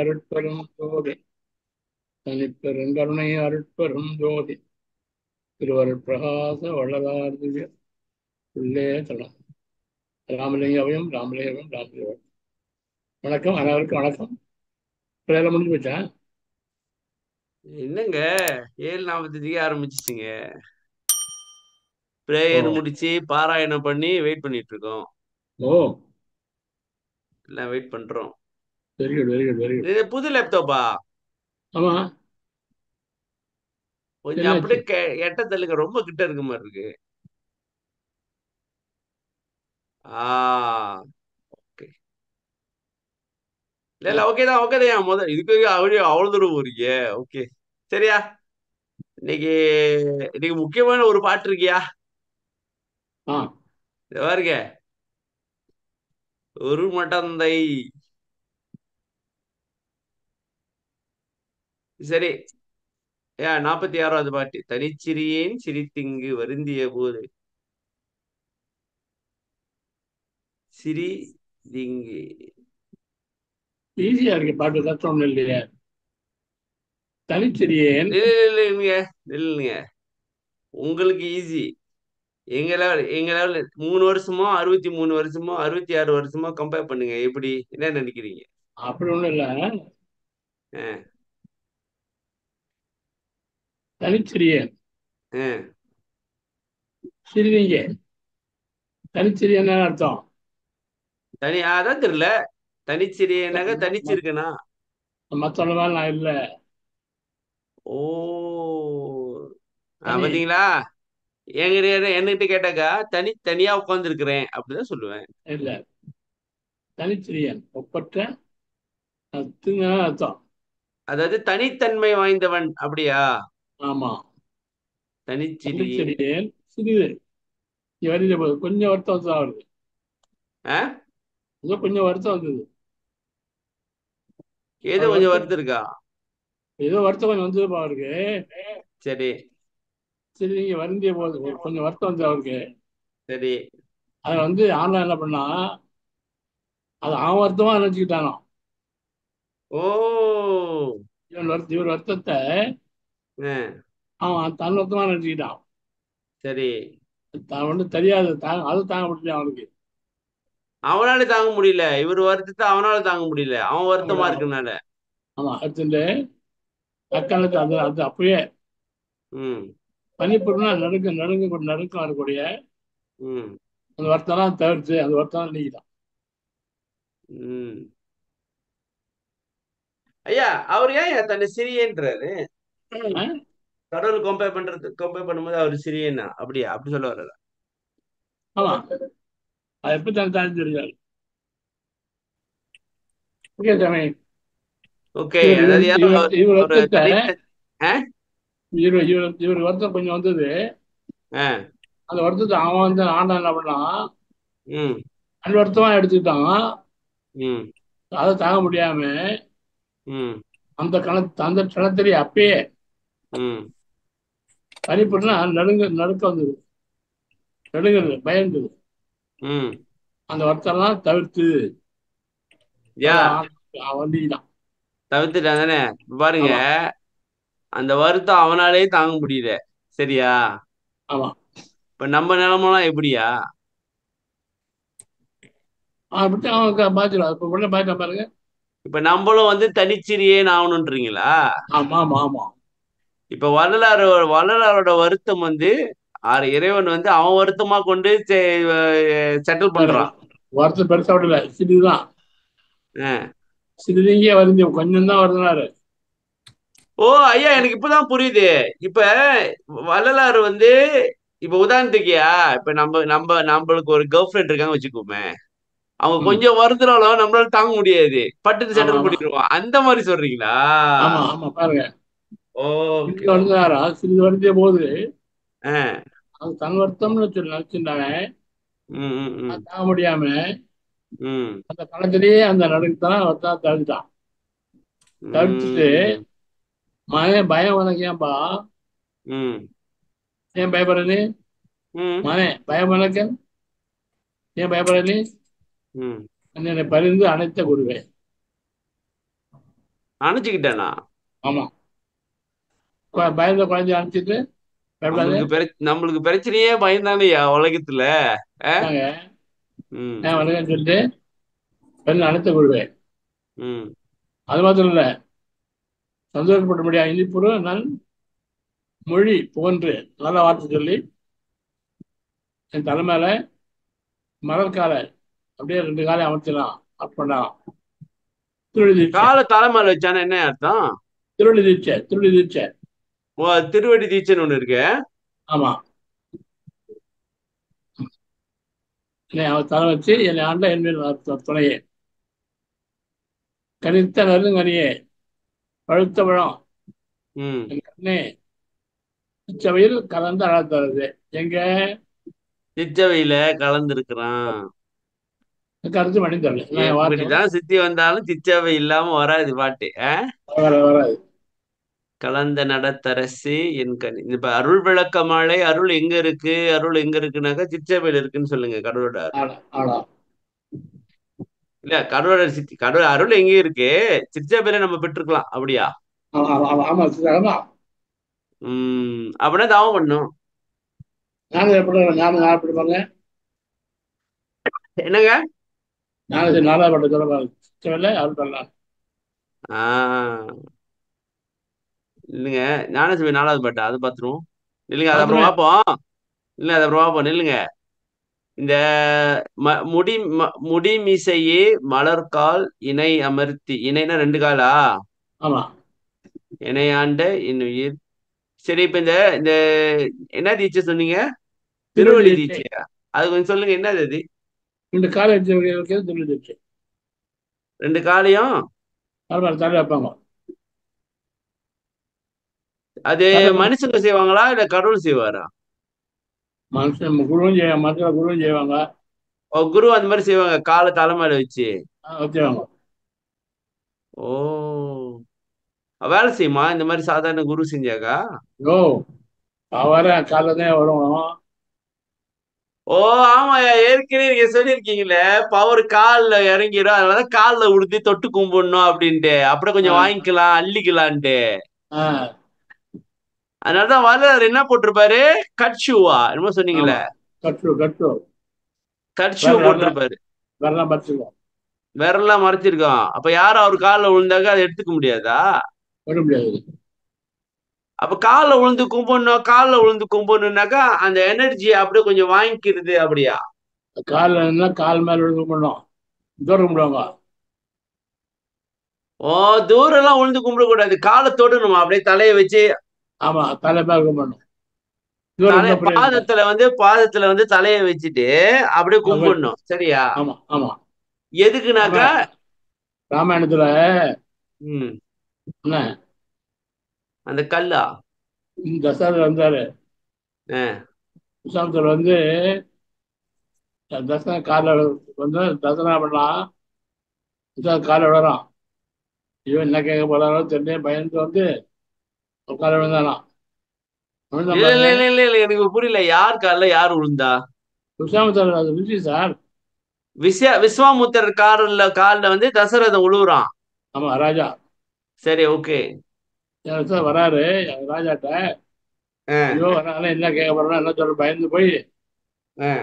அருட்பெரும் ஜோதி. தனிப்பெருங்கருணை அருட்பெரும் ஜோதி. திருவருட் பிரகாச வள்ளலார் திவ்ய. உள்ளே தலம் ராமலிங்கவையும் ராமலிங்கம் ராமலிங்கம் வணக்கம் அனைவருக்கும் வணக்கம். வேலை முடிஞ்சு போச்சேன் என்னங்க? ஏழு நாற்பத்தஞ்சுக்கு ஆரம்பிச்சிச்சிங்க. பிரேயர். முடிச்சு பாராயணம் பண்ணி வெயிட் பண்ணிட்டு இருக்கோம். ஓ. எல்லாம் வெயிட் பண்றோம். Very good very good very good இது புது லேப்டாப்பா ஆமா. கொஞ்சம்? அப்படியே எட்ட தள்ளுங்க. ரொம்ப கிட்ட இருக்க மாதிரி இருக்கு. ஆ ஓகே இல்ல இல்ல ஓகே தான் ஓகே தான். முதல் இதுக்கு அப்படியே அவ்வளவு தூரம் போறீங்க. ஓகே சரியா? இன்னைக்கு இன்னைக்கு முக்கியமான ஒரு பாட்டு இருக்கியா? பாருங்க. ஒரு மடந்தை சரி. ஏன் நாற்பத்தி ஆறாவது பாட்டு. தனிச்சிறியேன் சிரித்திங்கு வருந்திய போது. சிரி திங்கு ஈஸியா இருக்கு. பாட்டு கஷ்டம் இல்லையே. தனிச்சிறியேன். இல்லைங்க இல்லைங்க உங்களுக்கு ஈஸி எங்க லெவல் எங்க லெவல் மூணு வருஷமோ அறுபத்தி மூணு வருஷமோ அறுபத்தி ஆறு வருஷமோ கம்பேர் பண்ணுங்க. எப்படி? என்ன நினைக்கிறீங்க? அப்படி ஒண்ணும் இல்ல. தனிச்சிறியேன். சிறிதீங்க தனிச்சிறியன் அர்த்தம்? தனி அதான் தெரியல. தனிச்சிறியனாக தனிச்சிருக்கனா மத்தவங்க நான் இல்ல. ஓ. பாத்தீங்களா? என்கிட்ட என்கிட்ட கேட்டாக்கா தனி தனியா உட்கார்ந்துருக்கிறேன் அப்படிதான் சொல்லுவேன். இல்ல. தனிச்சிறியன் ஒப்பற்ற அர்த்தம். அதாவது தனித்தன்மை வாய்ந்தவன் அப்படியா? ஆமா. தனிச்சிறியன். சிறிது. வருது போது கொஞ்சம் வருத்தம் வந்து வருது. ஆ? ஏதோ கொஞ்சம் வருத்தம் வந்தது. ஏதோ கொஞ்சம் வருத்தம் இருக்கா? ஏதோ வருத்தம் கொஞ்சம் வந்தது அவருக்கு. சரி. சரி நீங்க வருந்திய போது. கொஞ்சம் வருத்தம் வந்தது அவருக்கு. சரி. அதை வந்து ஆன்லைன் என்ன பண்ணா அது அவன் வருத்தமா நினைச்சுக்கிட்டானோ ஓ. இவன் வருத்த இவர் வருத்தத்தை அவன் தன் வருத்தமா நினைச்சுக்கிட்டான். சரி. தான் வந்து தெரியாது. தாங்க அது தாங்க முடியல அவனுக்கு. அவனால தாங்க முடியல. இவர் வருத்தத்தை அவனால தாங்க முடியல. அவன் வருத்தமா இருக்கனால. ஆமா அடுத்து அக்காலுக்கு அது அது அப்படியே ம். பனிப்பொருள்னா நடுக்க நடுங்க நடுக்கம் வரக்கூடிய ம். அந்த வருத்தம்லாம் தவிர்த்து அந்த வருத்தம் நீக்கிட்டான். ம். ஐயா அவர் ஏன் தன்னை சிறியன்றாரு? கடவுள் கம்பேர் பண்றது கம்பேர் பண்ணும்போது அவர் சிறியனா அப்படியா? அப்படி சொல்ல வரல. ஆமா. அது எப்படி தான் தெரியாது ஓகே சாமி ஓகே இவர் இவர் இவர் வருத்தம் கொஞ்சம் வந்தது. அந்த வருத்தத்தை அவன் வந்து ஆண்டான் என்ன பண்ணான் அந்த வருத்தமா எடுத்துக்கிட்டான். அதை தாங்க முடியாம அந்த கண அந்த கணத்திலே அப்பயே ம். பனிப்பொருள்னா நடுங்க நடுக்க வந்தது நடுங்கிறது பயந்தது அந்த வருத்தம்லாம் தவிர்த்து. வந்திக்கிட்டான் தவிர்த்துட்டான் தானே? பாருங்க. அந்த வருத்தம் அவனாலே தாங்க முடியல. சரியா? ஆமா. இப்ப நம்ம நிலைமெல்லாம் எப்படியா? விட்டு அவன் பாத்துருவான் இப்ப பாய்ச்சா பாருங்க. இப்ப நம்மளும் வந்து தனிச்சிறியேன்னு ஆகணுன்றீங்களா ஆமா ஆமா ஆமா. இப்ப வள்ளலார் வள்ளலாரோட வருத்தம் வந்து ஆறு இறைவன் வந்து அவன் வருத்தமா கொண்டு செட்டில் பண்றான். வருத்தம் பெருசா விடல. சிறிதுதான். சிறிதுங்கே வருது கொஞ்சம் தான் வருதுனாரு ஓ ஐயா எனக்கு இப்பதான் புரியுது. இப்ப வள்ளலார் வந்து இப்ப உதாரணத்துக்கியா இப்ப நம்ம நம்ம நம்மளுக்கு ஒரு கேர்ள் ஃப்ரெண்ட் இருக்காங்க வச்சுக்கோமே. அவங்க. கொஞ்சம் வருதுனாலும் நம்மளால தாங்க முடியாது. பட்டுன்னு செட்டில். பண்ணிடுவோம் அந்த மாதிரி சொல்றீங்களா? ஆமா ஆமா பாருங்க. ஓகே சிறிது வருதே போது. அது தன் வருத்தம்னு சொல்லி நினைச்சிருந்தாங்க தாங்க முடியாம அந்த கணத்திலேயே அந்த நடுக்கத்தான் வருத்தம் தவிர்த்தான் தவிர்த்துட்டு ம், மகன் பயம் உனக்கு ஏன்பா? ஏன் பயப்படுற நீ? மகனே பயம் உனக்கு? ஏன் பயப்படுற நீ. என்னை பரிந்து அனைத்த குருவே. அணைச்சுக்கிட்டானா? ஆமா. பயந்த குழந்தைய அனுப்பிச்சிட்டு நம்மளுக்கு பிர நம்மளுக்கு பிரச்சனையே பயந்தானேயா உலகத்துல நாங்க ம். நான் வணக்கம் சொல்லிட்டு பெண் அணைத்து கொள்வேன். அது மாத்திரம் இல்ல. சந்தோஷப்பட முடியாது இனிப்புறு நான் மொழி போன்று நல்ல வார்த்தை சொல்லி என் தலைமையில மலர்காலை அப்படியே ரெண்டு காலை அமைச்சலாம் அப் பண்ணலாம் திருவள்ளி கால தலைமையில வச்சானா என்ன அர்த்தம்? திருவள்ளி தீட்சை திருவள்ளி தீட்சை. திருவடி தீட்சைன்னு ஒண்ணு இருக்கு. ஆமா. என்னை அவன் தலை வச்சு என்னை ஆண்ட என் மேல் து- துணையே. கனித்த நெருங்கனியே பழுத்த பழம். கண்ணே இச்சவையில் கலந்து அழத்தருது எங்க? சிச்சவையில கலந்துருக்கிறான். கருத்து மணி தரல சுத்தி வந்தாலும் சிச்சவை இல்லாம வராது பாட்டு வராது. கலந்த நடத்தரசி என் கனி இப்ப அருள் விளக்கமாலை அருள் எங்க இருக்கு அருள் எங்க இருக்குனாக்கா சிச்சவையில இருக்குன்னு சொல்லுங்க கடவுளோட அருள். இல்ல கடவுளோட சித்தி கடவுள் அருள் எங்க இருக்கு? சிச்சவையில நம்ம பெற்றுக்கலாம் அப்படியா? உம் அப்படின்னா தாவம் பண்ணும். என்னங்க? நானும் நாலாவது அருள் பண்ணலாம் ஆஹ் இல்லைங்க ஞானசபை நாலாவது பாட்டா அது பாத்துருவோம். இல்லைங்க அது அப்புறம் பார்ப்போம் இல்ல அது அப்புறம் பார்ப்போம் இல்லைங்க இந்த ம- முடி ம- முடி மீசையே மலர்கால் இணை அமர்த்தி இணைனா ரெண்டு காலா? இணையாண்ட இன்னுயிர் சரி இப்ப இந்த இந்த என்ன தீட்சை சொன்னீங்க? தீட்சை. தீட்சையா? அது கொஞ்சம் சொல்லுங்க என்னது அது? திருவள்ளி தீட்சை. ரெண்டு காலையும்? வைப்பாங்க. அது மனுஷங்க செய்வாங்களா இல்ல கடவுள் செய்வாரா? மனுஷன் குருவும் செய்வாங்க மற்ற குருவும் செய்வாங்க. ஓ, குரு அந்த மாதிரி செய்வாங்க காலை தலைமையில வச்சு. ஓ. வேலை செய்யுமா? இந்த மாதிரி சாதாரண குரு செஞ்சாக்கா? ஓ வர காலைல தான் வரும் ஓ ஆமாயா ஏற்கனவே நீங்க சொல்லியிருக்கீங்களே பவர் கால்ல இறங்கிடும் அதனாலதான் கால்ல உடுத்தி தொட்டு கும்பிடணும் அப்படின்ட்டு. அப்புறம் கொஞ்சம். வாங்கிக்கலாம் அள்ளிக்கலான்ட்டு. அதனாலதான் வரலாறு என்ன போட்டிருப்பாரு? கட் ஷூவா என்னமோ சொன்னீங்களே. ஆமா. கட்டு கட்டு கட் ஷூ வரல, போட்டிருப்பாரு வரலாம் மறைச்சிருக்கோம் அப்ப யாரும் அவர் கால்ல விழுந்தாக்க அதை எடுத்துக்க முடியாதா? அப்ப கால்ல விழுந்து கும்பிடணும் கால்ல விழுந்து கும்பிடணும்னாக்கா அந்த எனர்ஜியை அப்படியே கொஞ்சம் வாங்கிக்கிறது அப்படியா? காலில் கால் மேல விழுந்து பண்ணோம் தூரம் கும்பிடுவாங்க. ஓ தூரம் எல்லாம் விழுந்து கும்பிடக்கூடாது. காலை தொடணுமா? அப்படியே தலையை வச்சு ஆமா தலை மேல புரியாது. பாதத்துல வந்து பாதத்துல வந்து தலையை வச்சுட்டு அப்படியே கும்பிடணும். சரியா? ஆமா ஆமா. எதுக்குனாக்கா? ராமாயணத்துல என்ன? அந்த கல்லா? தசரதர் வந்தாரு. ஆ. விஸ்வாமத்தர் வந்து தசரா காலில் வந்து தசரா பண்ணலாம் விஸ்வாம காலில் விழறான். இவன் என்ன கேட்க போறாரோ தெரியல பயந்து வந்து காலில் விழுந்தானாம் விழுந்த இல்ல இல்ல இல்ல இல்ல எனக்கு புரியல. யார் கால்ல யார் விழுந்தா விஸ்வாமத்தர் அது விஜி சார். விஸ்வ விஸ்வாமுத்தர் கார்ல கால்ல வந்து தசரதன் உழுவுறான். ஆமா ராஜா. சரி ஓகே. வராரு? ராஜாட்ட? ஐயோ வராங்க என்ன கேட்க போறோம் என்ன சொல்ற? பயந்து போய்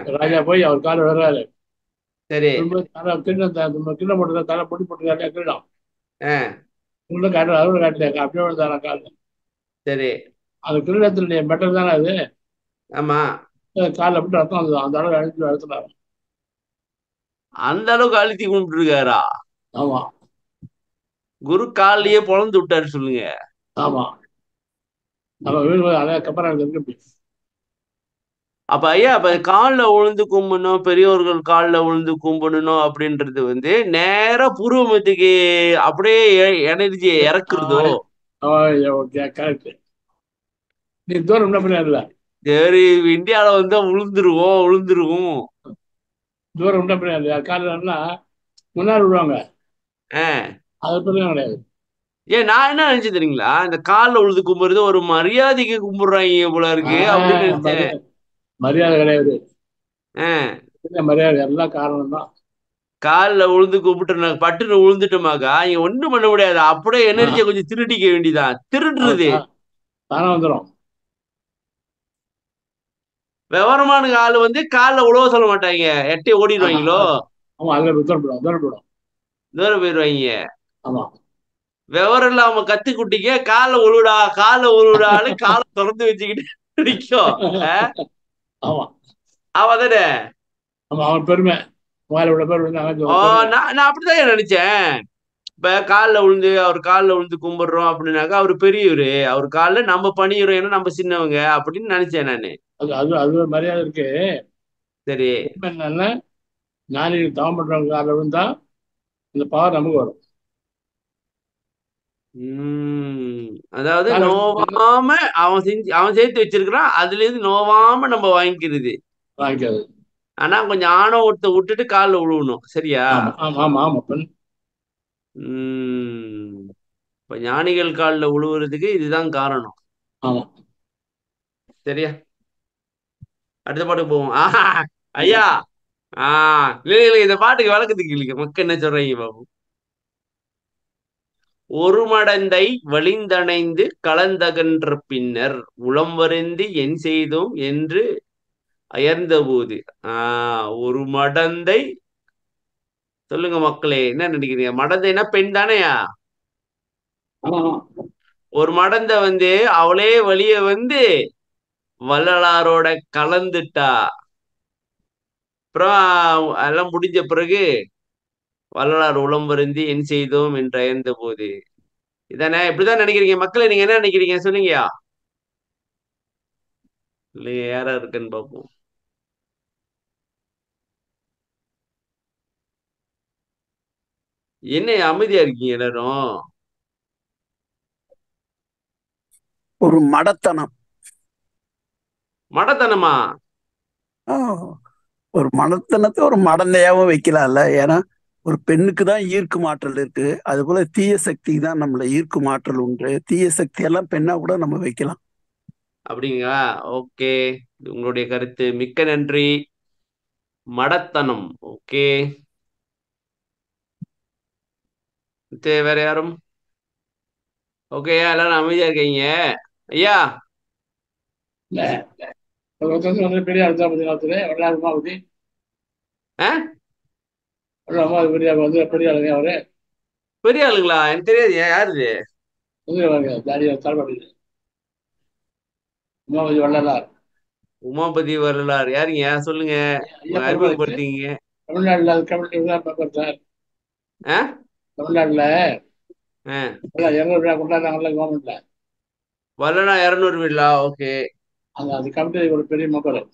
ராஜா போய் அவர் காலில் விழுறாரு. சரி. கிண்ணம் கிண்ணம் போட்டு தலை பொடி போட்டுருக்காரு கிண்ணம். ஆ, உள்ள காட்டு அறுவடை காட்டல அப்படியே விழுந்தாரா காலில்? சரி. அந்த கிண்ணத்தினுடைய மெட்டல் தானே அது? ஆமா. காலில் போட்டு ரத்தம் வந்தது. அந்த அளவு அழுத்தி அழுத்தினாரு. அந்த அளவுக்கு அழுத்தி கும்பிட்டு இருக்காரா ஆமா. குரு கால்லயே பொழந்து விட்டாரு சொல்லுங்க. ஆமா. நம்ம வீடு அதே இருக்கு அப்ப ஐயா அப்ப கால்ல விழுந்து கும்பிடணும் பெரியோர்கள் கால்ல விழுந்து கும்பிடணும் அப்படின்றது வந்து நேரா பூர்வமத்துக்கு அப்படியே எனர்ஜியை இறக்குறதோ? ஓகே கரெக்ட் நீ தூரம் என்ன பண்ண இல்ல. சரி இந்தியால வந்து விழுந்துருவோம் விழுந்துருவோம் தூரம் என்ன பண்ண இல்லையா காலில் முன்னாடி விடுவாங்க. ஆ. அது பிரச்சனை கிடையாது. ஏன் நான் என்ன நினைச்சு தெரியுங்களா? இந்த கால்ல உழுது கும்பிடுறது ஒரு மரியாதைக்கு கும்பிடுறாங்க போல இருக்கு அப்படின்னு மரியாதை- கிடையாது. மரியாதை? எல்லாம் காரணம் தான் கால்ல விழுந்து கும்பிட்டு பட்டுன்னு விழுந்துட்டோமாக்கா இங்க ஒண்ணும் பண்ண முடியாது. அப்படியே எனர்ஜியை கொஞ்சம் திருடிக்க வேண்டியதான் திருடுறது. தானே விவரமான ஆளு வந்து கால்ல உழவ சொல்ல மாட்டாங்க. எட்டி ஓடிடுவாங்களோ? தூரம் போயிடுவாங்க. ஆமா. விவரம் இல்லாம கத்து குட்டிக்க கால உழுடா கால உழுடான்னு காலை திறந்து வச்சுக்கிட்டு? ஆமா. அவதானே ஆமா அவன் பெருமை. வாயில உள்ள பேர் நான் அப்படிதான் நினைச்சேன். இப்ப கால்ல விழுந்து அவர் கால்ல விழுந்து கும்பிடுறோம் அப்படின்னாக்கா அவர் பெரியவரு. அவர் கால்ல நம்ம பணியிறோம் ஏன்னா நம்ம சின்னவங்க அப்படின்னு நினைச்சேன் நானு. அது அது அது ஒரு மரியாதை இருக்கு. சரி. என்னன்னா ஞானிகள் தவம் பண்றவங்க காலில் விழுந்தா இந்த பவர் நமக்கு வரும். உம் அதாவது நோவாம அவன் செஞ்சு அவன் சேர்த்து வச்சிருக்கிறான் அதுல இருந்து நோவாம நம்ம வாங்கிக்கிறது. வாங்கிக்காது ஆனா கொஞ்சம் ஆணவத்தை விட்டுட்டு கால்ல விழுவணும். சரியா? உம் இப்ப ஞானிகள் கால்ல விழுவுறதுக்கு இதுதான் காரணம். சரியா? அடுத்த பாட்டுக்கு போவோம். ஆஹா ஐயா. ஆஹ் இல்ல இல்ல இந்த பாட்டுக்கு விளக்கத்துக்கு இல்லைங்க. மக்கள் என்ன சொல்றீங்க பாபு? ஒரு மடந்தை வழிந்தணைந்து கலந்தகன்ற பின்னர் உளம் வருந்தி என் செய்தோம் என்று அயர்ந்த போது ஆஹ் ஒரு மடந்தை. சொல்லுங்க மக்களே என்ன நினைக்கிறீங்க? மடந்தைனா பெண் தானேயா? ஒரு மடந்தை வந்து அவளே வெளிய வந்து வள்ளலாரோட கலந்துட்டா. அப்புறம் எல்லாம் முடிஞ்ச பிறகு வள்ளலார் உளம் வருந்தி என் செய்தோம் என்று அயர்ந்த போது இதானே? இப்படிதான் நினைக்கிறீங்க? மக்களே நீங்க என்ன நினைக்கிறீங்க? சொன்னீங்கயா இல்லையா யாரா இருக்குன்னு பார்ப்போம் என்ன அமைதியா இருக்கீங்க எல்லாரும்? ஒரு மடத்தனம். மடத்தனமா? ஒரு மடத்தனத்தை ஒரு மடந்தையாவும் வைக்கலாம்ல. ஏன்னா ஒரு பெண்ணுக்கு தான் ஈர்க்கும் ஆற்றல் இருக்கு. அது போல தீய சக்திக்கு தான் நம்மள ஈர்க்கும் ஆற்றல் உண்டு. தீய சக்தி எல்லாம் பெண்ணா கூட நம்ம வைக்கலாம். அப்படிங்களா? ஓகே. உங்களுடைய கருத்து. மிக்க நன்றி. மடத்தனம். ஓகே சரி, வேற யாரும்? ஓகே எல்லாரும் அமைதியா இருக்கீங்க. ஐயா! பெரிய உமாபதி? பெரிய வந்து பெரிய ஆளுங்க அவரு. பெரிய ஆளுங்களா? எனக்கு தெரியாது யாரு? உமாபதி வள்ளலார். உமாபதி வரலாறு யாருங்க? சொல்லுங்க. அறிமுகப்படுத்திங்க தமிழ்நாடுல அது ஆ. இருநூறு விழா கொண்டாடுறாங்கல்ல கவர்மெண்ட்ல இரநூறு விழா ஓகே. அந்த அந்த கமிட்டி ஒரு பெரிய மக்கள்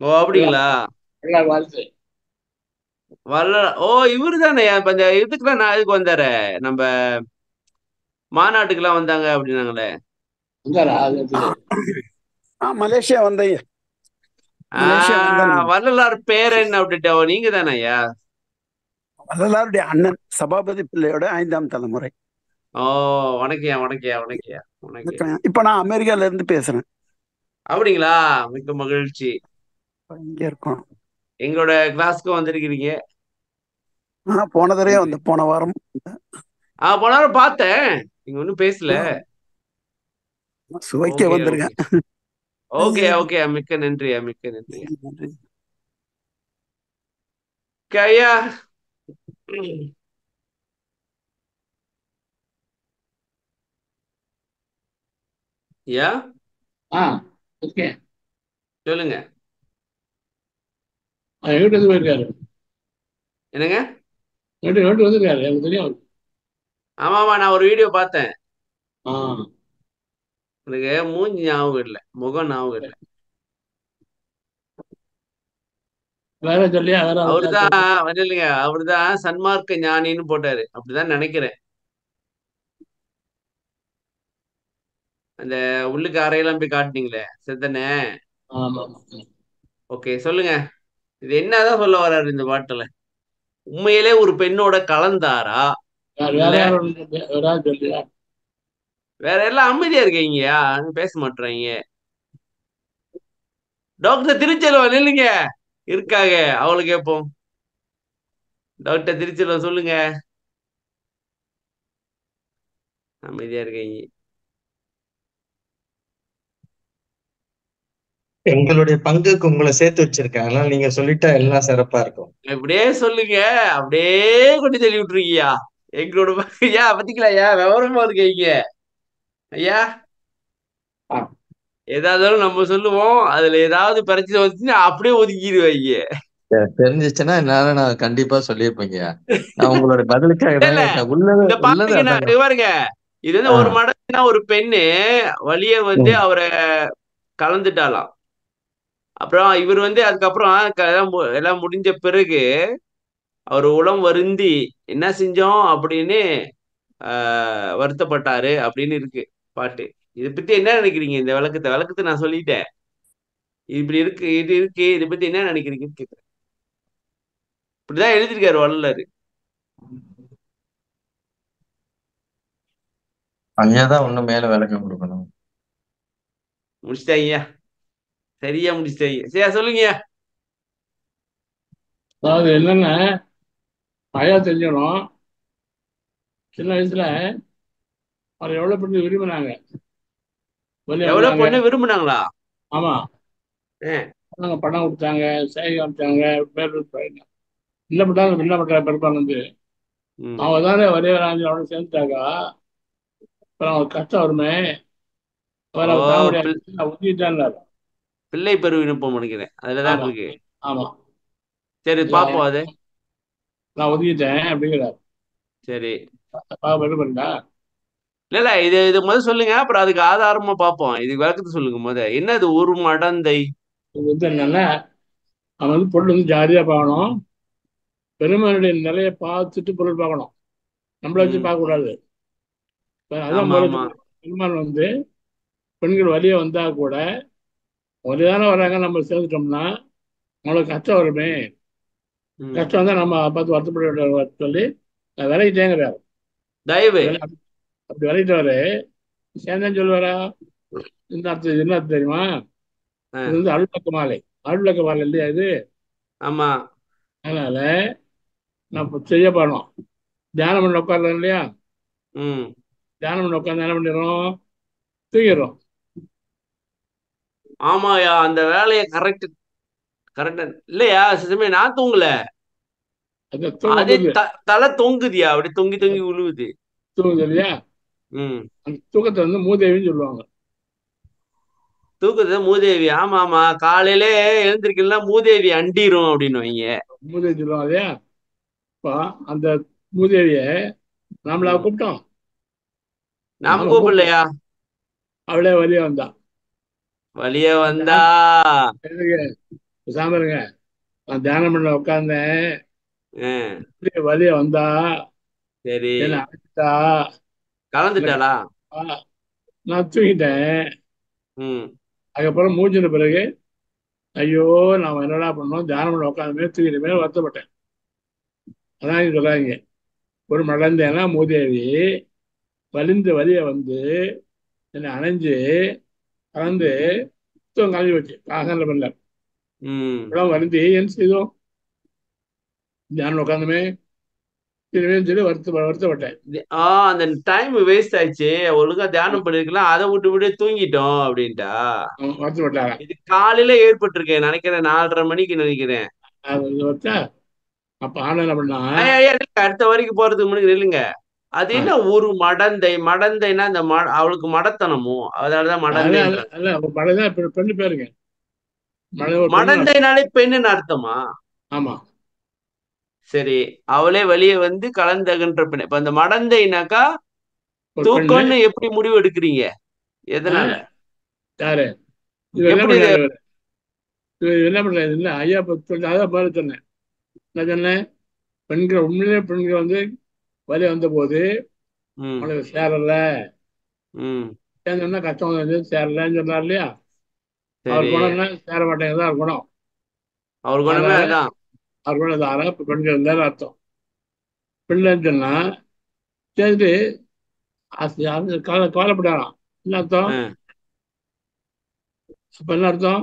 ஓ அப்படிங்களா? வாழ்த்து. வரல ஓ இவரு தானே இதுக்குலாம் நான் இதுக்கு வந்தாரு. நம்ம மாநாட்டுக்கெல்லாம் வந்தாங்க அப்படின்னாங்களே. வந்தாரா? அது தெரியாது. ஆ மலேசியா வந்தாங்க வரலாறு அப்படின்ட்டு? ஓ, நீங்க தானே ஐயா? வள்ளலாருடைய அண்ணன் சபாபதி பிள்ளையோட ஐந்தாம் தலைமுறை. ஓ வணக்கம்யா வணக்கம்யா வணக்கம்யா வணக்கம். இப்ப நான் அமெரிக்கால இருந்து பேசுறேன். அப்படிங்களா? மிக்க மகிழ்ச்சி. இங்க இருக்கோம். எங்களோட கிளாஸ்க்கும் வந்திருக்கிறீங்க? ஆ போன தடவை வந்து போன வாரம் ஆ போன வாரம் பார்த்தேன். நீங்க ஒன்றும் பேசல. சுவைக்க வந்திருக்கேன். Okay okay. மிக்க நன்றியா மிக்க நன்றி நன்றி. ஐயா ஐயா ஆ ஓகே சொல்லுங்க. வந்து போயிருக்காரு என்னங்க? வந்திருக்காரு எனக்கு தெரியும். ஆமா ஆமா நான் ஒரு வீடியோ பார்த்தேன். எனக்கு மூஞ்சி ஞாபகம் இல்லை முகம் ஞாபகம் இல்லை. வேற சொல்லியா வேற அவருதான் வந்து இல்லைங்க அவருதான் சன்மார்க்க ஞானின்னு போட்டாரு. அப்படிதான் நினைக்கிறேன். அந்த உள்ளுக்கு அறையெல்லாம் போய் காட்டுனீங்களே செத்தனே. ஓகே சொல்லுங்க. இது என்னதான் சொல்ல வர்றாரு இந்த பாட்டுல? உண்மையிலே ஒரு பெண்ணோட கலந்தாரா? வேற எல்லாம் அமைதியா இருக்கீங்கயா பேச மாட்றாங்க. டாக்டர் திருச்செல்வன் இல்லைங்க. இருக்காங்க அவளை கேட்போம் டாக்டர் திருச்சியில் சொல்லுங்க. அமைதியா இருக்கீங்க. எங்களுடைய பங்குக்கு உங்களை சேர்த்து வச்சிருக்கேன். அதனால நீங்க சொல்லிட்டா எல்லாம் சிறப்பா இருக்கும். அப்படியே சொல்லுங்க. அப்படியே கொண்டு தள்ளி விட்டுருக்கீயா எங்களோட பங்கு ஐயா பத்திக்கலாம் ஐயா விவரமா இருக்கீங்க ஐயா. ஏதாவது நம்ம சொல்லுவோம். அதுல ஏதாவது பிரச்சனை வந்துச்சுன்னா அப்படியே ஒதுக்கிடுவாங்க. தெரிஞ்சிச்சுன்னா என்னால நான் கண்டிப்பா சொல்லியிருப்பேங்க. நான் உங்களோட பதிலுக்காக பாருங்க. இது வந்து. ஒரு மடங்குனா ஒரு பெண்ணு வழிய வந்து. அவரை கலந்துட்டாலாம் அப்புறம் இவர் வந்து அதுக்கப்புறம் எல்லாம் முடிஞ்ச பிறகு அவர் உளம் வருந்தி என்ன செஞ்சோம் அப்படின்னு ஆஹ் வருத்தப்பட்டாரு அப்படின்னு இருக்கு பாட்டு. இதை பத்தி என்ன நினைக்கிறீங்க? இந்த விளக்கத்தை விளக்கத்தை நான் சொல்லிட்டேன். இப்படி இருக்கு இது இருக்கு இதை பத்தி என்ன நினைக்கிறீங்கன்னு கேக்குறேன். இப்படிதான் எழுதியிருக்காரு வள்ளலாரு. ஐயா தான் இன்னும் மேல விளக்கம் கொடுக்கணும். முடிச்சிட்டாங்க சரியா முடிச்சிட்டாங்க சரியா சொல்லுங்க அதாவது என்னன்னா பயா தெரிஞ்சிடும் சின்ன வயசுல அவர் எவ்வளவு பண்ணி விரும்பினாங்க. வந்தாங்க. பொண்ணு விரும்புனாங்களா? ஆமா. பணம் கொடுத்தாங்க செய்தி காமிச்சாங்க பேர் என்ன பண்ணாலும் என்ன பண்ற பெருமாள் வந்து. அவங்க தானே ஒரே ராஜி அவனோட சேர்ந்துட்டாங்க. அப்புறம் அவங்க கஷ்டம் வருமே. ஒதுக்கிட்டேன் பிள்ளை பெரு விண்ணப்பம் நினைக்கிறேன். அதுலதான். இருக்கு. ஆமா. சரி. பாப்போம் அது. நான் ஒதுக்கிட்டேன் அப்படிங்கிறார். சரி. பாப்பா பண்ணா இல்ல இல்ல இது இது முதல் சொல்லுங்க அப்புறம் அதுக்கு ஆதாரமா பார்ப்போம். இதுக்கு விளக்கத்தை சொல்லுங்க முத என்னது ஒரு மடந்தை? இது வந்து என்னன்னா அவன் வந்து பொருள் வந்து ஜாலியா பார்க்கணும். பெருமானுடைய நிலையை பார்த்துட்டு பொருள் பார்க்கணும். நம்மள வச்சு. பார்க்க கூடாது அதான். பெருமான் வந்து பெண்கள் வழியே வந்தா கூட ஒரே தானே வராங்க நம்ம சேர்ந்துட்டோம்னா அவங்களுக்கு கஷ்டம் வருமே. கஷ்டம் வந்தா நம்ம பார்த்து வருத்தப்பட சொல்லி விலகிட்டேங்கிறார். தயவு. அப்படி இந்த அர்த்தம் இது என்ன அர்த்தம் தெரியுமா. இது வந்து அருள்பக்க மாலை. அருள்பக்க மாலை இல்லையா இது? ஆமா. அதனால இப்ப செய்ய போறோம். தியானம் பண்ண உட்கார்றோம் இல்லையா? ம். தியானம் பண்ண உட்கார்ந்து என்ன பண்ணிடுறோம்? தூங்கிடுறோம். ஆமாயா அந்த வேலையை கரெக்ட் கரெக்டா இல்லையா சிசமே நான் தூங்கல. அது தலை தொங்குதியா அப்படி தொங்கி தொங்கி விழுவுது தூங்குது இல்லையா? அந்த தூக்கத்தை வந்து மூதேவின்னு சொல்லுவாங்க. தூக்கத்தை மூதேவி ஆமா ஆமா காலையில எழுந்திருக்கலாம் மூதேவி அண்டிரும் அப்படின்னு வைங்க. மூதேவி சொல்லுவாங்க இல்லையா? இப்போ அந்த மூதேவிய நாமளா. கூப்பிட்டோம். நாம கூப்பிடலையா? அவளே வெளியே வந்தா. வழிய வந்தா. இருங்க நான் தியானம் பண்ண உட்கார்ந்தேன். வெளியே வந்தா. சரி. அழைச்சிட்டா கலந்துட்டாளா? நான் தூங்கிட்டேன். ம். அதுக்கப்புறம் மூஞ்சின பிறகு ஐயோ நான் என்னடா பண்ணோம்? தியானம் பண்ண உட்காந்துமே தூங்கிடுமே வருத்தப்பட்டேன். அதான் சொல்றாங்க. ஒரு மடந்தேனா மூதேவி வலிந்து வலிய வந்து என்னை அணைஞ்சு கலந்து தூங்க கலந்து வச்சு காசல பண்ணல. வருந்தி என்ன செய்தோம்? தியானம் உட்காந்துமே திரும்பியும் சொல்லி வருத்த வருத்தப்பட்டேன் தி- ஆ அந்த டைம் வேஸ்ட் ஆயிடுச்சு. ஒழுங்கா தியானம் பண்ணிருக்கலாம். அதை விட்டு விட்டு தூங்கிட்டோம் அப்படின்ட்டா? இது காலையில ஏற்பட்டிருக்கேன். நினைக்கிறேன் நாலரை மணிக்கு நினைக்கிறேன். அப்ப ஆனா என்ன. அடுத்த வரைக்கும் போறதுக்கு முன்னாடி நில்லுங்க. அது என்ன ஒரு மடந்தை? மடந்தைன்னா அந்த அவளுக்கு மடத்தனமோ? அதனாலதான் மடந்தை பெண்ணு பேருங்க. ஒரு பெண்ணு மடந்தைனாலே பெண்ணுன்னு அர்த்தமா? ஆமா. சரி அவளே வெளியே வந்து கலந்தகன்ற பெண் இப்ப அந்த மடந்தைனாக்கா தூக்கம்னு எப்படி முடிவு எடுக்கிறீங்க? எதனால? யாரு? என்ன எப்படி இது- பண்றாரு இவரு? இவரு என்ன பண்றாரு இல்ல ஐயா சொல்லி அதான் பாரு சொன்னேன். என்ன சொன்னேன் பெண்கள் உண்மையிலே பெண்கள் வந்து வழி வந்த போது அவளுக்கு சேரல. சேர்ந்தோம்னா கஷ்டம் வந்து சேரலன்னு சொன்னார் இல்லையா? அவர் குணம்னா சேர மாட்டேங்குது அவர் குணம். அவர் குணமே அதான். அவர் குணம் தாரா இப்ப பெண்கள் இருந்தாலும் அர்த்தம் பிள்ளைன்னு சொன்னா சேர்ந்து கவலை என்ன அர்த்தம்? அப்ப என்ன அர்த்தம்?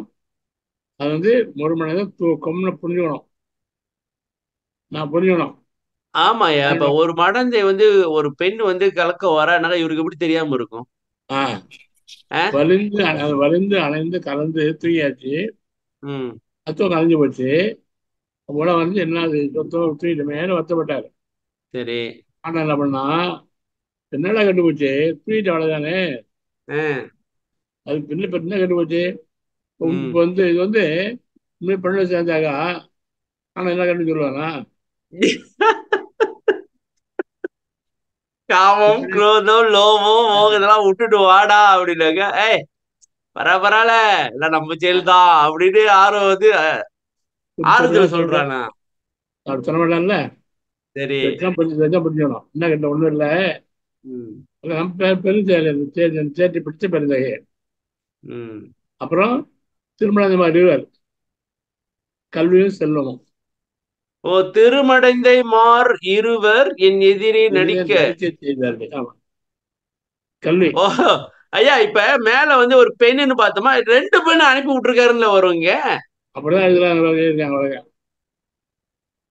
அது வந்து ஒரு மணி நேரம் தூக்கம்னு புரிஞ்சுக்கணும். நான் புரிஞ்சுக்கணும். ஆமாயா இப்ப ஒரு மடந்தை வந்து ஒரு பெண் வந்து கலக்க வரானாக்கா இவருக்கு எப்படி தெரியாம இருக்கும்? வலிந்து வலிந்து அணைந்து கலந்து தூங்கியாச்சு. ம். அத்தம் கலைஞ்சு போச்சு. உடம்பு வந்து என்ன அது சொத்தம் தூங்கிட்டுமேனு வருத்தப்பட்டாரு. சரி. ஆனா என்ன பண்ணா என்னடா கட்டு போச்சு தூங்கிட்டு அவ்வளவுதானே அது பின்ன போச்சு ம். இப்ப வந்து இது வந்து இன்னும் பெண்ணை சேர்ந்தாக்கா ஆனா என்ன கட்டு சொல்லுவானா? காமம் குரோதம் லோபம் மோகம் இதெல்லாம் விட்டுட்டு வாடா அப்படின்னாக்க ஏய் பர பரவாயில்ல இல்ல நம்ம செயல் தான் அப்படின்னு யாரும் வந்து ஆறுதல் சொல்றானா? அப்படி சொல்ல மாட்டான்ல சரி. பண்ணிக்கணும் என்ன கட்ட ஒண்ணும் இல்ல. நம்ம பெ- பெருந்தேலை சேட்டி சேட்டி பிடிச்ச பெருந்தகை. அப்புறம் திருமணம் இருவர் கல்வியும் செல்வமும். ஓ திருமடைந்தை மார் இருவர் என் எதிரே நடிக்க. கல்வி. ஓ ஐயா இப்ப மேல வந்து ஒரு பெண்ணுன்னு பார்த்தோமா? ரெண்டு பெண்ணு அனுப்பி விட்டுருக்காருன்னு வருவீங்க அப்படிதான் எழுதுறாங்க எழுதிருக்காங்க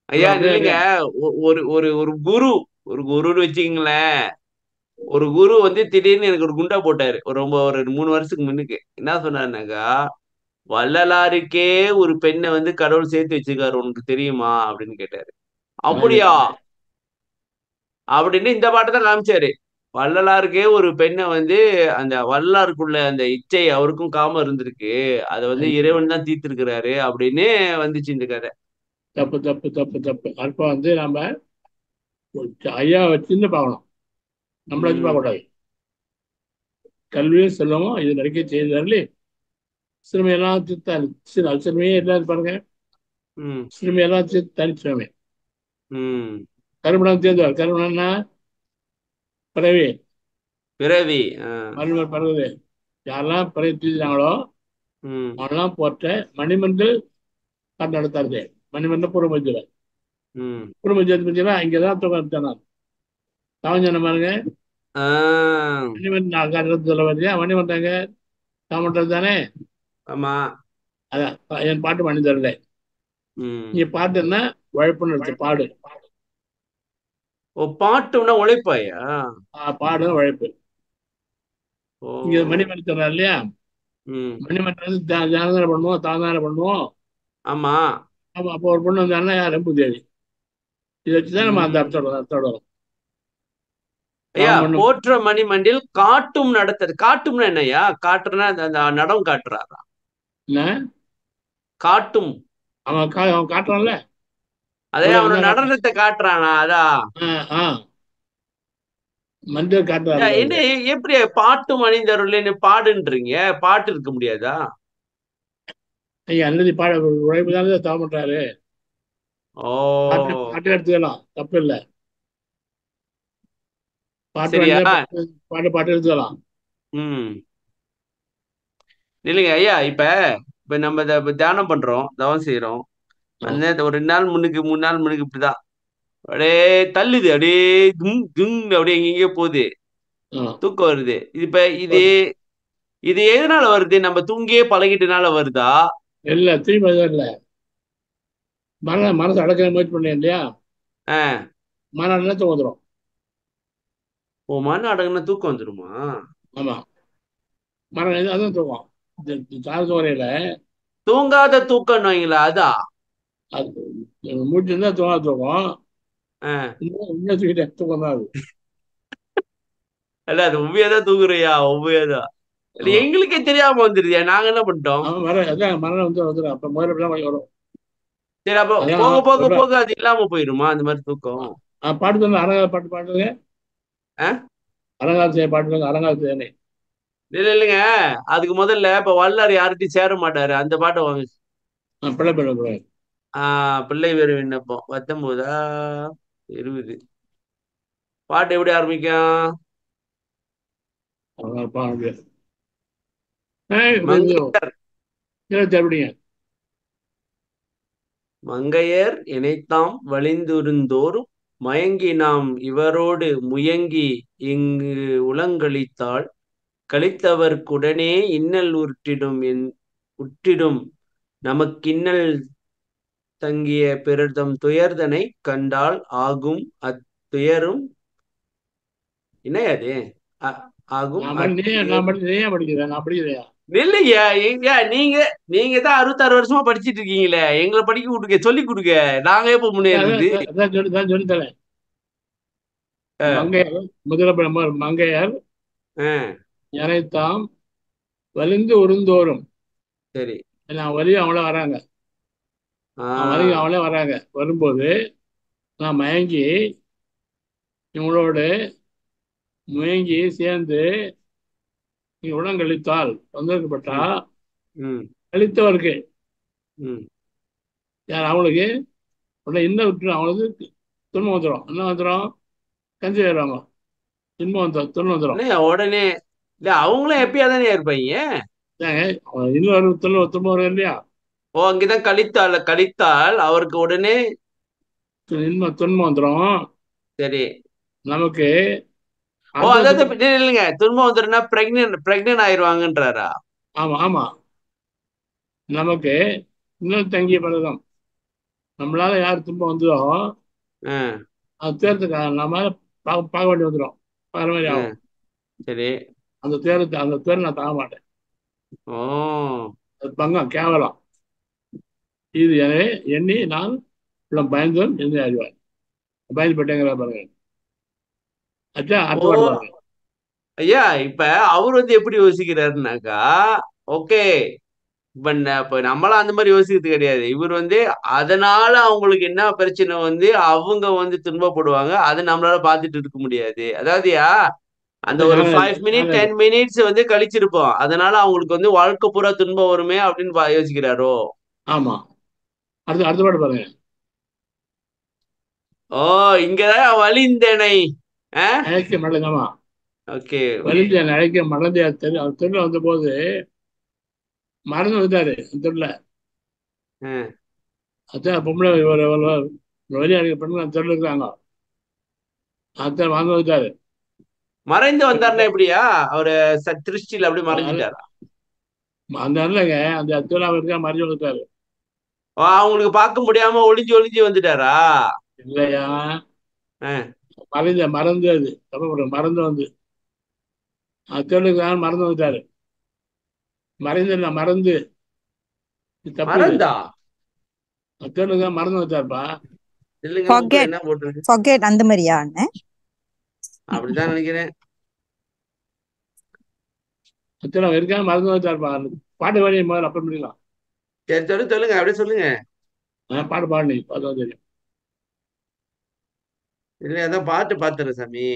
ஐயா இல்லைங்க. ஒரு ஒரு ஒரு குரு ஒரு குருன்னு வச்சுக்கங்களேன். ஒரு குரு வந்து திடீர்னு எனக்கு ஒரு குண்டா போட்டாரு. ஒரு ரொம்ப ஒரு மூணு வருஷத்துக்கு முன்னுக்கு. என்ன சொன்னாருனாக்கா வள்ளலாருக்கே ஒரு பெண்ணை வந்து கடவுள் சேர்த்து வச்சிருக்காரு. உனக்கு தெரியுமா? அப்படின்னு கேட்டாரு. அப்படியா? அப்படின்னு இந்த பாட்டை தான் காமிச்சாரு. வள்ளலாருக்கே ஒரு பெண்ணை வந்து அந்த வள்ளலாருக்குள்ள அந்த இச்சை அவருக்கும் காமம் இருந்திருக்கு. அதை வந்து இறைவன் தான் தீர்த்திருக்கிறாரு அப்படின்னு வந்துச்சு இந்த கதை. தப்பு தப்பு தப்பு தப்பு. அப்ப வந்து நம்ம ஐயா வச்சுன்னு பார்க்கணும். நம்மள வச்சு ம். பார்க்க கூடாது கல்வியும் செல்வமும் இது நடிக்க செய்தார்களே. சிறுமையெல்லாம் அது சிறுமையே இல்லாது பாருங்க. சிறுமையெல்லாம் தீர்த்து தனிச்சிறுமை ம். கருமணம் தேர்ந்தவர். கருமணம்னா பிறவி. பிறவி ஆ, மறுவர் பறவை யாரெல்லாம் பிறவி தீர்த்தாங்களோ ம். அவனெல்லாம் போட்ட மணிமண்டல் காட்டு நடத்தாரு மணிமண்டல் பூர்வமஞ்சள் ம். பூர்வமஞ்சள் பத்தினா இங்கதான் தூக்கம் நான் தாவஞ்சன பாருங்க. நான் காட்டுறது சொல்ல வரியா மணிமண்டங்க தாமண்டல் தானே? ஆமா. அதான் என் பாட்டு பண்ணி தரல நீ பாட்டுன்னா உழைப்புன்னு பாடு. ஓ பாட்டுன்னா உழைப்பாயா? ஆ, பாடு உழைப்பு. இங்க மணிமணி இல்லையா? மணிமணி பண்ணுவோம் தானதான பண்ணுவோம். ஆமா. ஆமா அப்போ ஒரு பொண்ணு வந்தாருன்னா யார் ரெம்பு தேவி இதை வச்சுதான் நம்ம அந்த அர்த்தம் அர்த்தம் வரும். போற்ற மணிமண்டில் காட்டும் நடத்தது காட்டும்னா என்னய்யா? காட்டுறனா அந்த நடம் காட்டுறாரா? என்ன? காட்டும். அவன் காட்டுறான்ல. அதே அவன் நடனத்தை காட்டுறானா அதான் மஞ்சள் என்ன எப்படி பாட்டும் அணிந்தருள்னு பாடுன்றீங்க? பாட்டு இருக்க முடியாதா? ஐயா அல்லது பாட உழைப்பு தானே தவ பண்றாரு ஓ. பாட்டு பாட்டு எடுத்துக்கலாம் தப்பு இல்லை. பாட்டு பாட்டு பாட்டு பாட்டு எடுத்துக்கலாம். ம். இல்லைங்க ஐயா இப்ப இப்ப நம்ம தியானம் பண்றோம் தவம் செய்யறோம் அந்த ஒரு ரெண்டு நாள் முன்னுக்கு மூணு நாள் முன்னுக்கு இப்படிதான். அப்படியே தள்ளுது அப்படியே தும் தும் அப்படியே எங்கெங்கயோ போகுது. தூக்கம் வருது. இது இப்ப இது இது எதனால வருது? நம்ம தூங்கியே பழகிட்டனால வருதா? இல்ல திரும்பி இல்ல. மன மனசு அடக்கிற முயற்சி பண்ணேன் இல்லையா? மன நேரத்தை வந்துடும் ஓ மன அடங்குன தூக்கம் வந்துருமா? ஆமா. மன அதுவும் தூக்கம். சார்ந்த வரையில தூங்காத தூக்கம்னு வைங்களா அதா அது மூச்சு இருந்தா தூங்கா தூக்கம் ஆ. இன்னும் இன்னும் தூக்கிட்ட தூக்கம் தான் அது. அது உண்மையாதான் தூங்குறியா உண்மையாதான் எங்களுக்கே தெரியாம வந்துருதியா நாங்க என்ன பண்ணிட்டோம்? மரணம் வந்து வந்துடும் அப்ப முதல்ல வரும். சரி அப்ப போக போக. போக அது இல்லாம போயிருமா அந்த மாதிரி தூக்கம்? பாட்டு வந்து அரங்கால பாட்டு பாடுங்க ஆ? அரங்காலத்திய பாட்டு அரங்காலத்தியானே இல்ல இல்லைங்க. அதுக்கு முதல்ல இப்ப வல்லார் யார்கிட்டயும் சேர மாட்டாரு. அந்த பாட்டை வாங்க. பிள்ளை பிள்ளை பிள்ளை. ஆஹ் பிள்ளை வேறு விண்ணப்பம். பத்தொன்பதா? இருபது. பாட்டு எப்படி ஆரம்பிக்கும்? மங்கையர். இணைத்தாம் வலிந்துருந்தோறும் மயங்கி நாம் இவரோடு முயங்கி இங்கு உளங்களித்தாள் கழித்தவர்க்குடனே இன்னல் உற்றிடும் என் உற்றிடும் நமக்கின்னல் தங்கிய பிறர்தம் துயர்தனை கண்டால் ஆகும் அத்துயரும் என்ன அது அ- ஆகும் இல்லையா ஐயா நீங்க நீங்க தான் அறுபத்தாறு வருஷமா படிச்சிட்டு இருக்கீங்களே. எங்களை படிக்க கொடுக்க. சொல்லி கொடுங்க நாங்க எப்ப முன்னேறது சொல்லி தரேன் மங்கையர் முதல பிரம்மர் மங்கையர் இறைத்தாம் வலிந்து உருந்தோறும் சரி. நான் வலி அவங்களே வராங்க. வலி அவங்களே வராங்க. வரும்போது நான் மயங்கி இவங்களோடு முயங்கி சேர்ந்து நீ உடன் கழித்தால். வந்திருக்கப்பட்டா ம். கழித்தவருக்கு. யார்? அவங்களுக்கு உடனே இன்னும் விட்டுரும் அவங்களுக்கு துன்பம் வந்துடும் என்ன வந்துடும் கஞ்சி ஏறுவாங்க இன்பம் வந்துடும் துன்பம் வந்துடும் உடனே. இல்ல அவங்களும் எப்பயா தானே இருப்பாங்க? இன்னொரு துன்பம் துன்பம் வரும் இல்லையா? ஓ அங்கதான் கழித்தால் கழித்தால் அவருக்கு உடனே இன்பம் துன்பம் வந்துடும் சரி. நமக்கு ஓ அதாவது இல்ல, இல்லைங்க. துன்பம் வந்துருன்னா பிரெக்னென்ட் பிரெக்னென்ட் ஆயிருவாங்கன்றாரா ஆமா ஆமா. நமக்கு இன்னும் தங்கிய பலகம் நம்மளால யார் துன்பம் வந்ததோ அது தேர்த்துக்க நம்ம பார்க்க வேண்டி வந்துடும் பார்க்குற மாதிரி ஆகும். சரி. அந்த தேர்த்து அந்த தேர் நான் தாங்க மாட்டேன். ஓ. அது பங்கம் கேவலம். இது எனவே எண்ணி நான் இவ்வளோ பயந்தும் எந்த அறிவார். பயந்துபட்டேங்கிற பாருங்க. அச்சா அடுத்த ஐயா இப்ப அவர் வந்து எப்படி யோசிக்கிறாருனாக்கா ஓகே இப்ப இப்ப நம்மளாம் அந்த மாதிரி யோசிக்கிறது கிடையாது. இவர் வந்து அதனால அவங்களுக்கு என்ன பிரச்சனை வந்து அவங்க வந்து துன்பப்படுவாங்க அதை நம்மளால பார்த்துட்டு இருக்க முடியாது. அதாவதுயா அந்த ஒரு ஃபைவ் மினிட் டென் மினிட்ஸ் வந்து கழிச்சிருப்போம். அதனால அவங்களுக்கு வந்து வாழ்க்கை பூரா துன்பம் வருமே அப்படின்னு யோசிக்கிறாரோ? ஆமா. அடுத்த அடுத்த பாட்டு பாருங்க. ஓ இங்கதான் வலிந்தனை அழைக்க மடங்கம்மா ஓகே. வலிந்து என்னை அழைக்க மடந்தையா தெரு அவர் தெருவில் வந்தபோது மறந்து வந்துட்டாரு அந்த தெருவில் அதான் பொம்பளை ஒரு ஒரு வெளியே அடிக்க பெண்கள் அந்த தெருவில் இருக்காங்க அதான் வந்து வந்துட்டாரு மறைந்து வந்தாருன்னா எப்படியா? அவரு திருஷ்டியில அப்படி மறைஞ்சிட்டாரா? அந்த இல்லைங்க அந்த தெருவில் இருக்கா மறைஞ்சு வந்துட்டாரு அவங்களுக்கு பார்க்க முடியாம ஒளிஞ்சு ஒளிஞ்சு வந்துட்டாரா? இல்லையா? ஆ. மறைந்த மறந்து அது. மறந்து வந்து. தெருவுக்கு மறந்து வந்துட்டாரு? மறைந்து இல்லை. மறந்து. மறந்தா தான் மறந்து வந்துட்டாருப்பா? அந்த மாதிரியா அப்படிதான் நினைக்கிறேன். அந்த தெருவில் இருக்கா மறந்து அந்த பாட்டு பாடி முதல்ல அப்புறம் பண்ணிக்கலாம் சரி சொல்லு சொல்லுங்க. அப்படியே சொல்லுங்க. ஆ, பாட்டு பாடு நீ. பார்த்தா தெரியும். இல்ல அதான் பாட்டு பாத்துறேன் சாமி.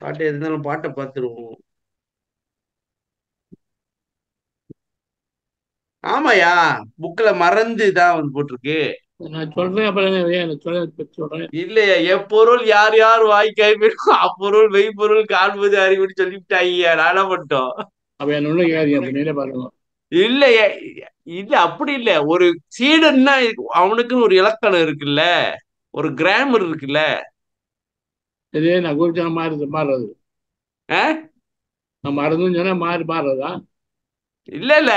பாட்டு இருந்தாலும் பாட்டை பாத்துருவோம். ஆமாயா புக்ல மறந்து தான் வந்து போட்டிருக்கு. நான் சொல்றேன் அப்புறம் சொல்றேன் இல்லையா எப்பொருள் யார் யார் வாய்க்காய் பெருக்கும் அப்பொருள் மெய்ப்பொருள் காண்பது அறிவுன்னு சொல்லிவிட்டாங்க நானா மட்டும். அப்ப என்ன ஒண்ணு கேட்காதீங்க பாருங்க. இல்லையே. இல்ல அப்படி இல்ல. ஒரு சீடன்னா அவனுக்குன்னு ஒரு இலக்கணம் இருக்குல்ல. ஒரு கிராமர் இருக்குல்ல. இதே நான் குறிச்சா மாறுது மாறுறது? நான் மறந்துன்னு சொன்னா மாறி மாறுறதா? இல்ல இல்ல.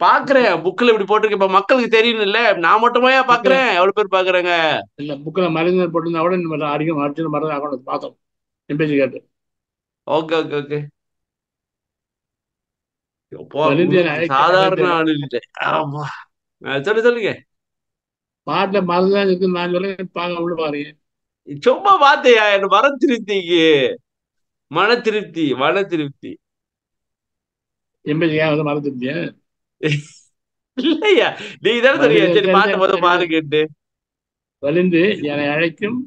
பாக்குறேன். புக்ல இப்படி போட்டிருக்கு. இப்ப மக்களுக்கு தெரியணும்ல நான் மட்டுமா பாக்குறேன்? எவ்வளவு பேர் பாக்குறாங்க? இல்ல புக்கில் மறைந்து போட்டிருந்தா கூட அடிக்கும் அடிச்சு மறந்து ஆகணும் பார்த்தோம் என் பேச்சு கேட்டு. Okay okay okay. சாதாரண. ஆளு இல்ல ஆமா. சொல்லு சொல்லுங்க. பாட்டில் மறந்துதான் இருக்குன்னு நான் சொல்ல பார்க்க உள்ள பாருங்க சும்மா பாத்தையா என்ன மன திருப்திக்கு மன திருப்தி மன திருப்தி. என் ஏன் வந்து மறந்துட்டியா இல்லையா? நீ தானே வலிந்து சரி பாட்டு முத தெரிஞ்ச- பாருங்கட்டு வலிந்து என்னை அழைக்கும்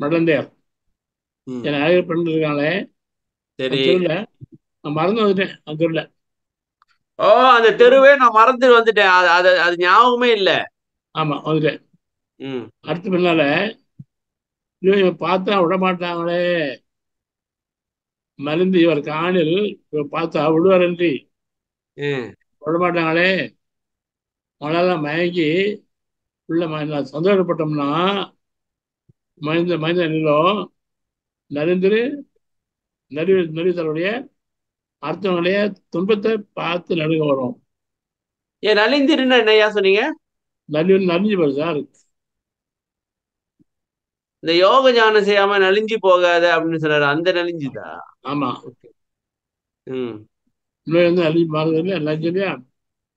மடந்தையர். என்னை அழைக்க பெண் இருக்காங்களே சரி. நான் மறந்து வந்துட்டேன் அந்த தெருவில் ஓ அந்த தெருவே நான் மறந்து வந்துட்டேன். அது அது ஞாபகமே இல்ல. ஆமா வந்துட்டேன். அடுத்து பின்னால பார்த்தா விட மாட்டாங்களே. மருந்து இவர் காணில் பார்த்தா விடுவாரன்றி. ம். விட மாட்டாங்களே. அவனால மயங்கி உள்ள சந்தோஷப்பட்டோம்னா மனித மனித நிலம் நரிந்திரு நரி நரித்தருடைய அர்த்தங்களுடைய துன்பத்தை பார்த்து நடுங்க வரும். ஏன் நலிந்திருன்னா என்னையா சொன்னீங்க? நலிவு நலிஞ்சு போகுது சார். இந்த யோக ஞானம் செய்யாம நலிஞ்சு போகாத அப்படின்னு சொன்னாரு அந்த நலிஞ்சுதா ஆமா. ம். வந்து நலிஞ்சு மாறுது இல்லையா நலிஞ்சு இல்லையா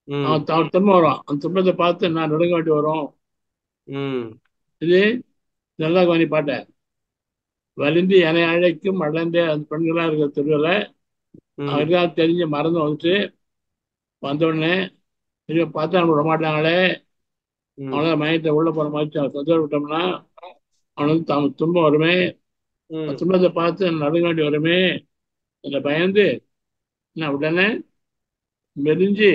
அவன் அவன் துன்பம் வரும் அந்த துன்பத்தை பார்த்து நான் நடுங்க வேண்டி வரும். இது நல்லா கவனி பாட்டேன் வலிந்து என்னை அழைக்கும் அழந்த அந்த பெண்களா இருக்கிற திருவிழா அவருக்காக தெரிஞ்ச மறந்து வந்துட்டு வந்த உடனே ஐயோ பார்த்தா நம்ம விட மாட்டாங்களே அவனால மயத்தை உள்ள போற மாதிரி அவன் விட்டோம்னா அவனுக்கு தம் துன்பம் வருமே. துன்பத்தை பார்த்து நடுங்க வேண்டி வருமே. அந்த பயந்து நான் உடனே மெலிஞ்சு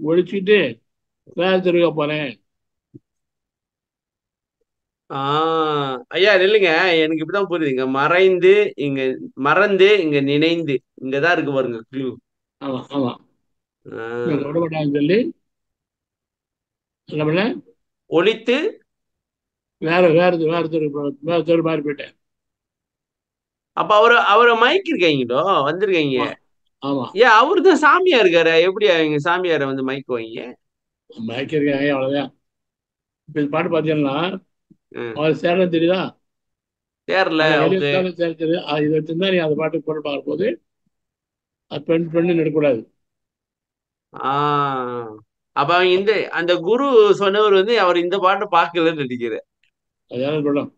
ஒழிச்சுட்டு வேற தெருக்க போறேன். ஆஹ் ஐயா இல்லைங்க எனக்கு இப்படிதான் புரியுது. இங்க மறைந்து இங்க மறந்து இங்க நினைந்து. இங்கதான் இருக்கு பாருங்க க்ளூ ஆமா சொல்லி. என்ன ஒழித்து? வேற வேற வேற தெரு வேற தெரு மாதிரி போயிட்டேன். அப்ப அவரு அவரை மைக் இருக்காங்களோ வந்திருக்காங்க. ஆமா ஏன் அவரு தான் சாமியா இருக்காரு? எப்படி அவங்க சாமியாரை வந்து மைக் வாங்க? மயக்கிருக்காங்க அவ்வளவுதான். இப்ப பாட்டு பார்த்தீங்கன்னா ம். அவர் சேரணும் தெரியுதா? சேரணும் சேர தெரியுது இதை வச்சிருந்தா நீ அந்த பாட்டுக்கு போட்டு பார்க்கும்போது அது பெண் பெண்ணு எடுக்கக்கூடாது அப்ப அவங்க இந்த அந்த குரு சொன்னவர் வந்து அவர் இந்த பாட்டை பார்க்கலன்னு நினைக்கிறேன். அது யாரும் சொல்லும்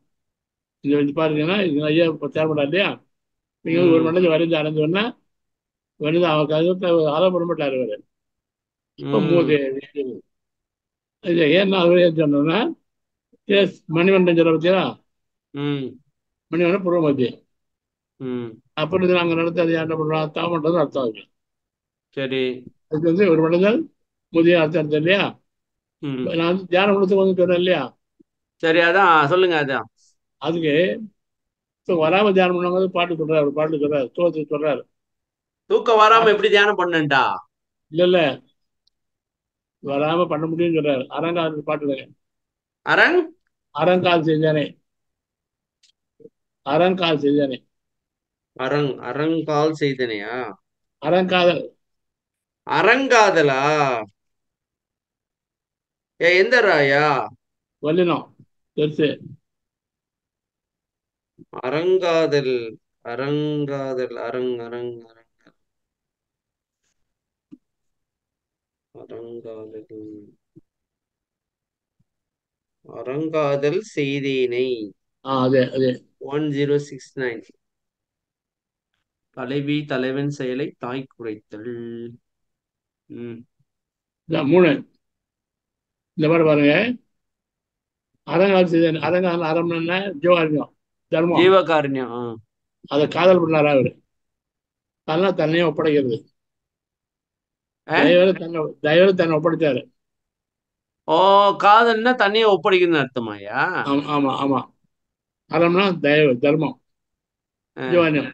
இதை வச்சு பாருங்கன்னா இது ஐயா இப்போ தேவைப்படா இல்லையா? நீங்க ஒரு ம். மண்டலம் வரைந்து அடைஞ்சோன்னா வந்து அவன் ஆலோ பண்ண மாட்டார் அவர். இப்போ. மூது ஏன்னா அவர் ஏன் சொன்னோன்னா எஸ் மணிவண்டன் சொல்ல பத்தியா? மணிவண்டன் புறமதி ம். அப்புறம் இது நாங்கள் நடத்த அது என்ன பண்ணுறோம் தான் பண்ணுறது அர்த்தம் இருக்கு. சரி. அதுக்கு வந்து ஒரு மண்டலம் முதிய அர்த்தம் இருக்கு இல்லையா? நான் வந்து தியானம் கொடுத்து வந்து சொன்னேன் இல்லையா? சரி அதான் சொல்லுங்க அதான். அதுக்கு வராம தியானம் பண்ணும்போது பாட்டு சொல்றாரு பாட்டு சொல்றாரு தோத்து சொல்றாரு. தூக்கம் வராம எப்படி தியானம் பண்ணண்டா இல்ல இல்ல. வராம பண்ண முடியும்னு சொல்றாரு. அரங்கால் பாட்டு அரங்? அறங்கால் செஞ்சானே. அறங்கால் செஞ்சானே. அரங் அரங்கால் செய்தனையா? அறங்காதல். அரங்காதலா ஏ எந்த ராயா? வல்லினம் பெருசு. அரங்காதல் அரங்காதல் அரங் அரங் அரங் அரங்காதல் அரங்காதல் செய்தேனை. அதே அதே. One zero six nine. தலைவி தலைவன் செயலை தாய் குறைத்தல். மூணு. இந்த மாதிரி பாருங்க. அறங்கால் செய்தானே அறங்கால் அறம்னா ஜீவாரியம் தர்மம். ஜீவகாருண்யம். அதை காதல் பண்ணாரா அவரு அதெல்லாம் தன்னையே ஒப்படைக்கிறது. ஆ? தயவுல தன்னை தயவுல தன்னை ஒப்படைச்சாரு. ஓ காதல்னா தண்ணியை ஒப்படைக்கணும்னு அர்த்தமாயா ஆமா ஆமா ஆமா. அறம்னா தயவு தர்மம். ஆ, ஜீவாரியம்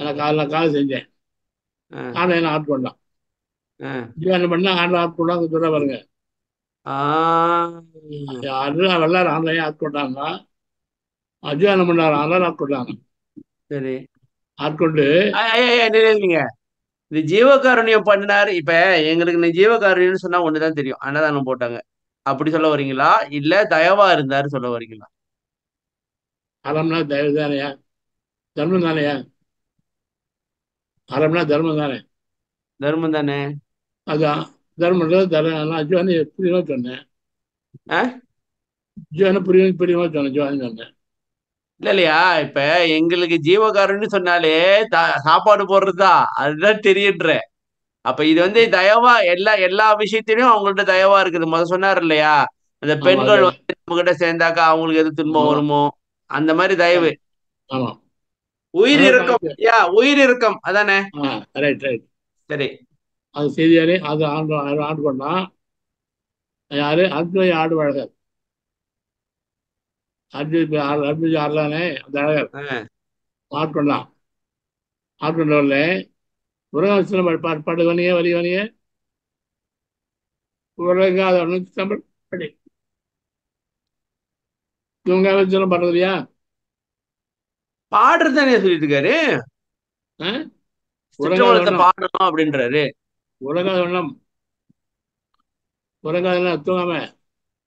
நான் கால செஞ்சேன். ஆனா என்ன ஆட்கொண்டான் ஆ. ஜீவாரியம் பண்ணா ஆண்டு ஆட்கொண்டாங்க சொல்ல பாருங்க. ஆ. யாரு வெள்ளாறு ஆண்டையும் ஆட்கொண்டாங்க அஜீவானம் பண்ணாரு ஆண்டார் ஆட்கொண்டாங்க சரி. ஆட்கொண்டு இந்த ஜீவகாருண்யம் பண்ணினாரு. இப்ப எங்களுக்கு இந்த ஜீவகாருண்யம்னு சொன்னா ஒண்ணுதான் தெரியும். அன்னதானம் போட்டாங்க. அப்படி சொல்ல வரீங்களா? இல்ல தயவா இருந்தாரு சொல்ல வரீங்களா? அறம்னா தயவு தானையா? தர்மம் தானையா? அறம்னா தர்மம் தானே? தர்மம் தானே? அதான். தர்மம் தர்மம். அஜுவானி புரியுமா சொன்னேன். ஆ? ஜீவனை புரியும் புரியுமா சொன்னேன். ஜீவானி சொன்னேன். இல்ல இல்லையா இப்ப எங்களுக்கு ஜீவகாருண்யம் சொன்னாலே சாப்பாடு போடுறதுதான் அதுதான் தெரியுன்ற. அப்ப இது வந்து தயவா எல்லா எல்லா விஷயத்திலயும் அவங்கள்ட்ட தயவா இருக்குது. முத சொன்னார் இல்லையா? அந்த பெண்கள் வந்து நம்ம கிட்ட சேர்ந்தாக்கா அவங்களுக்கு எது துன்பம் வருமோ? அந்த மாதிரி தயவு. உயிர் இறக்கம் உயிர் இறக்கம். அதானே? ரைட் ரைட் சரி. அது செய்தியாலே அது ஆண்டு ஆண்டு கொண்டான் யாரு? அத்வை ஆடு வழகர் அத்வை அத்வை ஆடுதானே அந்த அழகர் ஆட்கொண்டான் ஆட்கொண்டவர்ல உலகம் பாட்டு பாட்டு வணிய வரி வணிய உலகாத நூற்றி தமிழ் படி. இவங்க பாடுறது இல்லையா? பாடுறது தானே சொல்லிட்டு இருக்காரு. பாடணும் அப்படின்றாரு. உலகாத வண்ணம் உலகாத தூங்காம.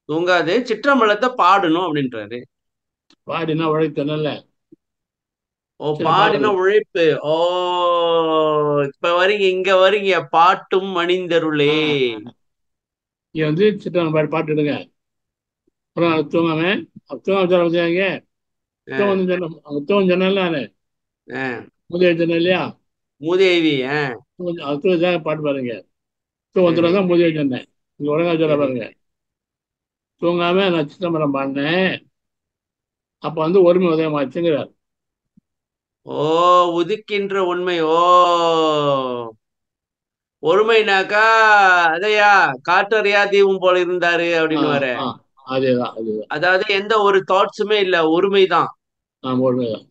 தூங்காது. சிற்றம்பலத்தை பாடணும் அப்படின்றாரு. பாடினா உழைத்தனல்ல. ஓ பாடின. உழைப்பு. ஓ இப்ப வரீங்க இங்க வரீங்க பாட்டும் மணிந்தருளே. இங்க வந்து சித்திரம் பாடி பாட்டுடுங்க அப்புறம் அது தூங்காம அது தூங்காம சொன்ன அவங்க தூங்க சொன்னேன்ல நானு. ஆ, முதல் சொன்னேன் இல்லையா? மூதேவி ஆ, தூங்க- அது தூங்க பாட்டு பாருங்க. தூங்க தான் முதல் சொன்னேன். இங்க உலகம் சொல்ல பாருங்க. தூங்காம நான் சிதம்பரம் பாடினேன். அப்ப வந்து ஒருமை உதயமாச்சுங்கிறார் ஓ உதிக்கின்ற உண்மை. ஓ. ஒருமைனாக்கா அதையா காற்றறியா தீபம் போல இருந்தாரு அப்படின்னு வர. அதேதான் அதாவது எந்த ஒரு தாட்ஸுமே இல்ல ஒருமைதான். ஒருமைதான்.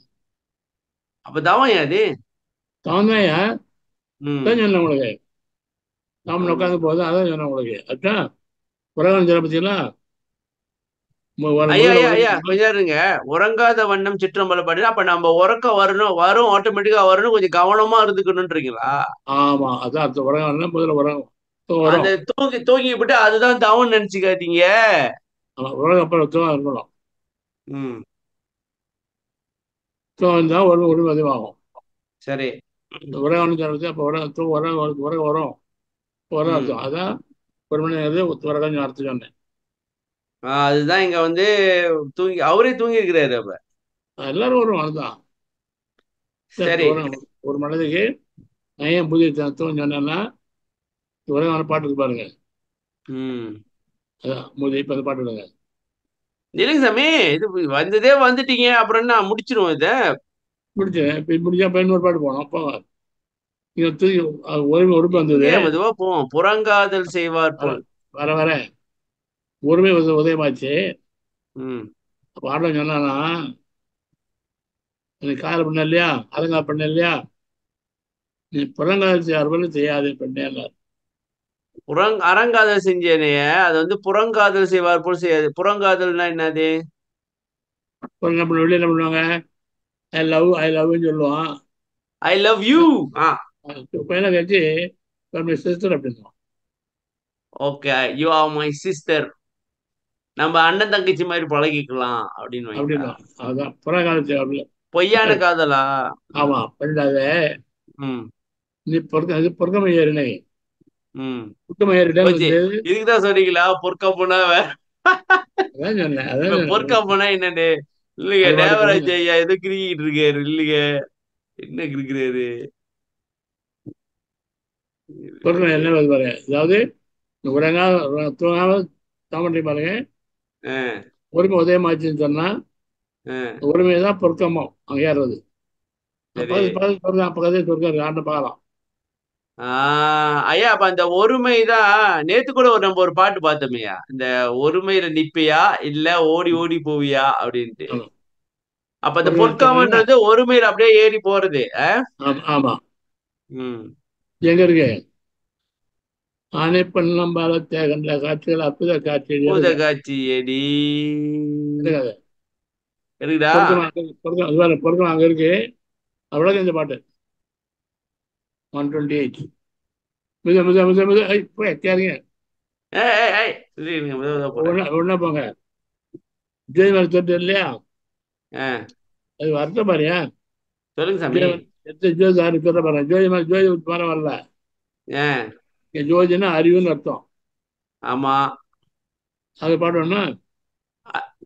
அப்ப தவம் அது? தவந்தையா சொன்னேன் உங்களுக்கு. நாம உட்காந்து போதும் அதான் சொன்னேன் உங்களுக்கு. அதான். உலகம் சொல்ல பார்த்தீங்களா மு- ஒரு ஐயா ஐயா முதல்ல ஐயா உலகம் கொஞ்சம் இருங்க. உறங்காத வண்ணம் சிற்றம்பலம் பாடினா அப்ப நம்ம உறக்கம் வரணும் வரும் ஆட்டோமேட்டிக்கா வரணும் கொஞ்சம் கவனமா இருந்துக்கணும்ன்றீங்களா? ஆமா அதான் அடுத்த உலகம் முதல்ல வரும். அந்த தூங்கி தூங்கி விட்டு அதுதான் தவம் நினைச்சுக்காதீங்க. உலகம் அப்புறம் இருக்கணும் ம். தூக்கம் தான் ஒரு உரிமை அதிகமாகும். சரி. இந்த உலகம் சொல்றது அப்போ உலகம் தூ உலகம் வரும், உலகம் வரும் வரும் ம். அர்த்தம் அதான் ஒரு மணி நேரம் உலகம் அர்த்தம் சொன்னேன். அதுதான் இங்க வந்து தூங்கி அவரே தூங்கி இருக்கிறாரு அப்ப எல்லாரும் வரும் அதுதான் சரி ஒரு- ஒரு மனதுக்கு நான் ஏன் புதிய தத்துவம் சொன்னேன்னா உலகம் பாட்டுக்கு பாருங்க. ம். அதான் முதி இப்போ பாட்டு விடுங்க. இல்லைங்க சாமி இது வந்ததே வந்துட்டீங்க அப்புறம் என்ன முடிச்சிருவோம் இத? முடிச்சேன் இப்போ முடிஞ்சா பதினோரு பாட்டு போனோம் அப்போ இங்கே தூக்கி ஒருமை உறுப்பு வந்தது. ஏன் மெதுவா போவோம் புறங்காதல் செய்வார் போல். வர வர. ஒருமை வந்து உதயமாச்சு. ம். அப்போ ஆட்டம் சொன்னானா நீ காதல் பண்ண இல்லையா அலங்கா பண்ண இல்லையா நீ புறங்காதல் செய்யார்கள் செய்யாதே பண்ணேன் புறங் அறங்காதல் செஞ்சேனே அது வந்து புறங்காதல் செய்வார் போல் செய்யாது. புறங்காதல்னா என்னது? என்ன பண்ண வெளியே என்ன பண்ணுவாங்க? ஐ லவ் ஐ லவ்னு சொல்லுவான். I love you. ஆ. பையனை கழிச்சு சிஸ்டர் அப்படின்னு okay you are my sister. நம்ம அண்ணன் தங்கச்சி மாதிரி பழகிக்கலாம் அப்படின்னு செய்யார்கள் பொய்யான காதலா? ஆமா. பண்ணிடாத நீ ஏறிட்டேன்னு போச்சு. வந்து இதுக்குதான் சொன்னீங்களா? பொற்கா போனா அதான் அதான். பொற்கா போனா என்னன்னு? இல்லைங்க அது தேவராஜ் ஐயா எதோ கிரிக்கிட்டு இருக்காரு. இல்லைங்க. என்ன கிரிக்கிறாரு என்ன அதாவது தூங்காம தாமரை பாருங்க. ஒருமை உதயமாச்சுன்னு சொன்னா ஒருமையை தான் பொருக்கமோ அங்கே ஏறுறது. சரி. பக்கத்து பக்கத்து பொருக்கம் அப்போ கதையை பொருக்காரு ஆண்ட பார்க்கலாம். ஐயா அப்ப அந்த ஒருமைதான் நேத்து கூட ஒரு நம்ம ஒரு பாட்டு பார்த்தோமையா இந்த ஒருமையில நிப்பியா இல்ல ஓடி ஓடி போவியா அப்படின்ட்டு. அப்ப அந்த பொற்காமன்றது ஒருமையில அப்படியே ஏறி போறது? ஆமா ஆமா. ம். எங்க இருக்கு? ஆனை பண்ணம் பாலத்தை கண்ட காட்சிகள் அற்புத காட்சி பூத காட்சி எடி இருக்குடா பொருக்கம் அங்க இருக்கு அவ்வளவு இந்த பாட்டு ஒன் டுவெண்ட்டி எயிட் மித மித மித மித ஐ, போய் கேளுங்க ஒண்ணா போங்க ஜெய் தொட்டு இல்லையா அது வரட்ட பாரியா சொல்லுங்க சாமி ஜோதி ஜோதி மேல வரல ஜோதினா அறிவுன்னு அர்த்தம். ஆமா. அது பாடணும்னா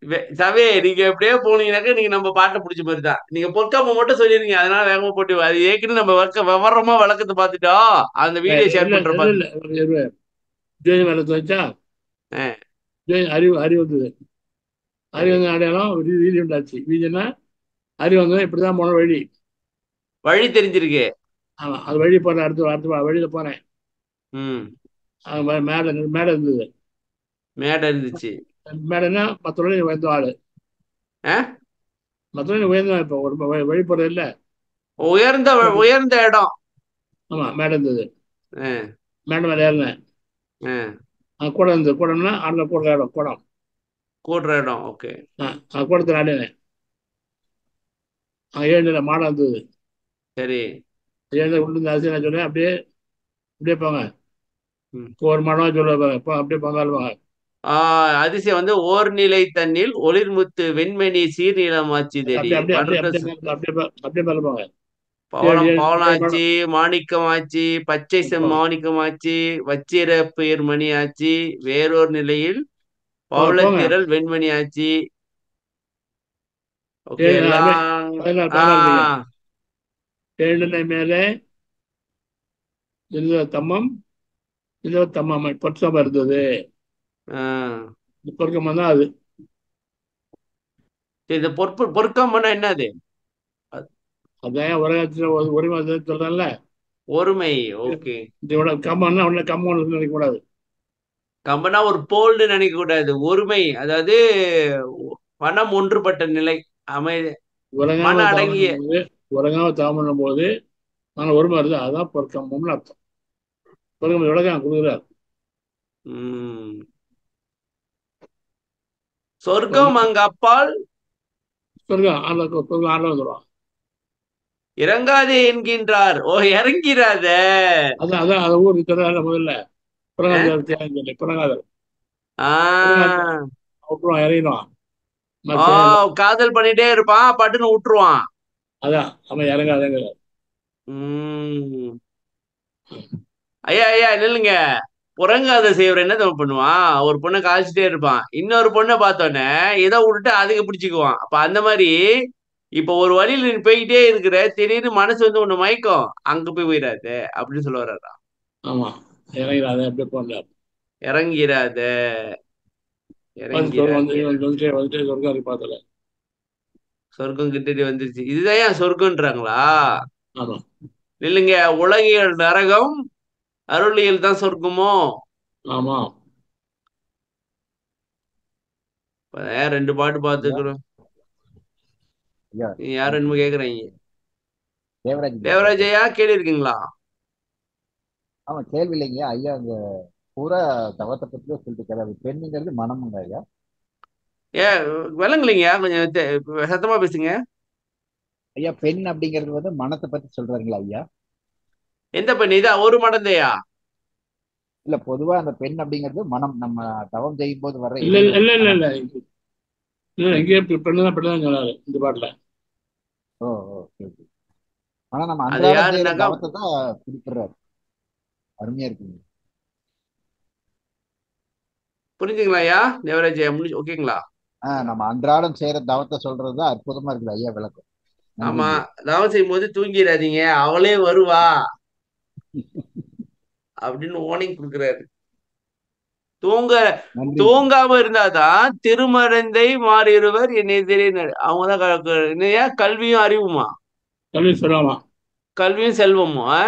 வே- சாமி நீங்க எப்படியே போனீங்கன்னாக்க நீங்க நம்ம பாட்டை பிடிச்ச மாதிரி தான். நீங்க பொற்காம மட்டும் சொல்லிருங்க அதனால வேகமா போட்டு அது ஏற்கனவே நம்ம வழக்க விவரமா விளக்கத்தை பார்த்துட்டோம். அந்த வீடியோ ஷேர் இல்ல. ஜோதி மேல வச்சா? அறிவு அறிவு வந்தது. அறிவு வந்து அடையாளம் வீதி உண்டாச்சு. வீதினா அறிவு வந்தது இப்படிதான் போன வழி. வழி தெரிஞ்சிருக்கு. ஆமா அது வழி போனேன் அடுத்த அடுத்த வழியில மே- மேடை மேடை இருந்தது. மேடை இருந்துச்சு. மேடைன்னா மற்றவங்க உயர்ந்த ஆளு. ஆ? மற்றவங்க உயர்ந்த இப்போ ஒரு போறது இல்ல. உயர்ந்த உயர்ந்த இடம். ஆமா மேடை இருந்தது. மேடை மேல ஏறினேன். கூட இருந்தது. கூடம்னா அந்த கூட இடம் கூடம் கூடுற இடம் ஓகே. கூடத்தில் ஆடினேன். ஏழு மாடம் இருந்தது. சரி. ஏழு உள்ள அரிசி நான் சொன்னேன் அப்படியே அப்படியே போங்க. மாடம் சொல்லுவாங்க அப்படியே பொங்கால் போங்க ஆஹ் அதிசயம் வந்து ஓர் நிலை தன்னில் ஒளிர்முத்து வெண்மணி சீர்நிலமாச்சு பவளாச்சி மாணிக்கமாச்சி பச்சை செம் மாணிக்கமாச்சி வச்சிர பெயர் மணியாச்சி வேறொரு நிலையில் பவளத்திரள் வெண்மணி ஆச்சி மேலே தம்மம். இந்த தம்மம் பொற்சமம் இருந்தது. ஆ. இந்த பொற்கமம் தான் அது. சரி, இந்த பொற்பு பொற்கம்பன்னா என்னது? அதான் உலகத்தில் ஒரு உரிமை சொல்றேன்ல. ஒருமை ஓகே. இதோட கம்மம்னா உடனே கம்மம் நினைக்க கூடாது. கம்பனா ஒரு போல்னு நினைக்க கூடாது. ஒருமை அதாவது மனம் ஒன்றுபட்ட நிலை அமைதி. மன அடங்கிய உலகாம தாமனும் போது ஆனால் ஒருமை வருது. அதான் பொற்கம்பம்னு அர்த்தம். பொற்கம்பம் உலகம் கொடுக்குறாரு சொர்க்கம் அங்க அப்பால் சொர்க்கம் ஆண்ட சொர்க்கம் ஆண்ட வந்துடும் இறங்காதே என்கின்றார். ஓ இறங்கிறாத அதான் அதான் அதை ஊர் தர முதல்ல. புறங்காதர் தியாகம் சொல்லி ஆஹ் அப்புறம் இறங்கிடுவான். காதல் பண்ணிட்டே இருப்பான் பட்டுன்னு விட்டுருவான். அதான் அவன் இறங்காதங்க உம் ஐயா ஐயா நில்லுங்க. புறங்காத செய்வர் என்ன தப்பு பண்ணுவான் ஒரு பொண்ணை காய்ச்சிட்டே இருப்பான். இன்னொரு பொண்ணை பார்த்தோன்னே ஏதோ விட்டுட்டு அதுக்கு பிடிச்சிக்குவான். அப்ப அந்த மாதிரி இப்ப ஒரு வழியில போய்கிட்டே இருக்கிற திடீர்னு மனசு வந்து உன்னை மயக்கம். அங்க போய் போயிடாத அப்படின்னு சொல்ல வர்றாரா? ஆமா. இறங்கிறாத அப்படியே சொர்க்கம் கிட்டடி வந்துருச்சு. இதுதான் ஏன் சொர்க்கம்ன்றாங்களா இல்லைங்க உலகியல் நரகம் அருளியல் தான் சொர்க்கமோ? ஆமா. ரெண்டு பாட்டு பார்த்துக்கிறோம்? ஐயா. நீ யாரும் என்னமோ கேக்குறீங்க தேவராஜ். ஐயா தேவராஜ் ஐயா கேள்வி இருக்கீங்களா ஆமா கேள்வி இல்லைங்க ஐயா அந்த பூரா தவத்தை பத்தி சொல்லிட்டு அது பெண்ணுங்கிறது மனமுங்க ஐயா. ஏ விளங்குலீங்க. கொஞ்சம் சத்தமா பேசுங்க. ஐயா பெண் அப்படிங்கிறது வந்து மனத்தை பத்தி சொல்றாங்களா ஐயா? எந்த பெண்? இதா ஒரு மடந்தையா? இல்ல பொதுவா அந்த பெண் அப்படிங்கிறது மனம் நம்ம தவம் செய்யும் போது வர்ற இல்ல இல்ல இல்ல இல்ல. இல்ல இங்கே பெண்ணு தான் பெண்ணு தான் சொன்னாரு இந்த பாட்டுல. ஓ ஓ சரி சரி. ஆனா நம்ம யாருன்னாக்கா தவத்தை தான் குறிப்பிடுறாரு. அருமையா இருக்குங்க. புரிஞ்சுங்களா ஐயா? தேவராஜ் ஐயா முடிஞ்சு ஓகேங்களா? ஆஹ் நம்ம அன்றாடம் செய்யற தவத்தை சொல்றதுதான் அற்புதமா இருக்குது ஐயா விளக்கம். ஆமா தவம் செய்யும் போது தூங்கிடாதீங்க அவளே வருவா. அப்படின்னு வார்னிங் கொடுக்குறாரு. தூங்க தூங்காம இருந்தாதான் திருமறந்தை மாறிடுவர் என் எதிரினர் அவங்கதான் என்னையா? கல்வியும் அறிவுமா? கல்வி சொல்லாமா? கல்வியும் செல்வமும் ஆ?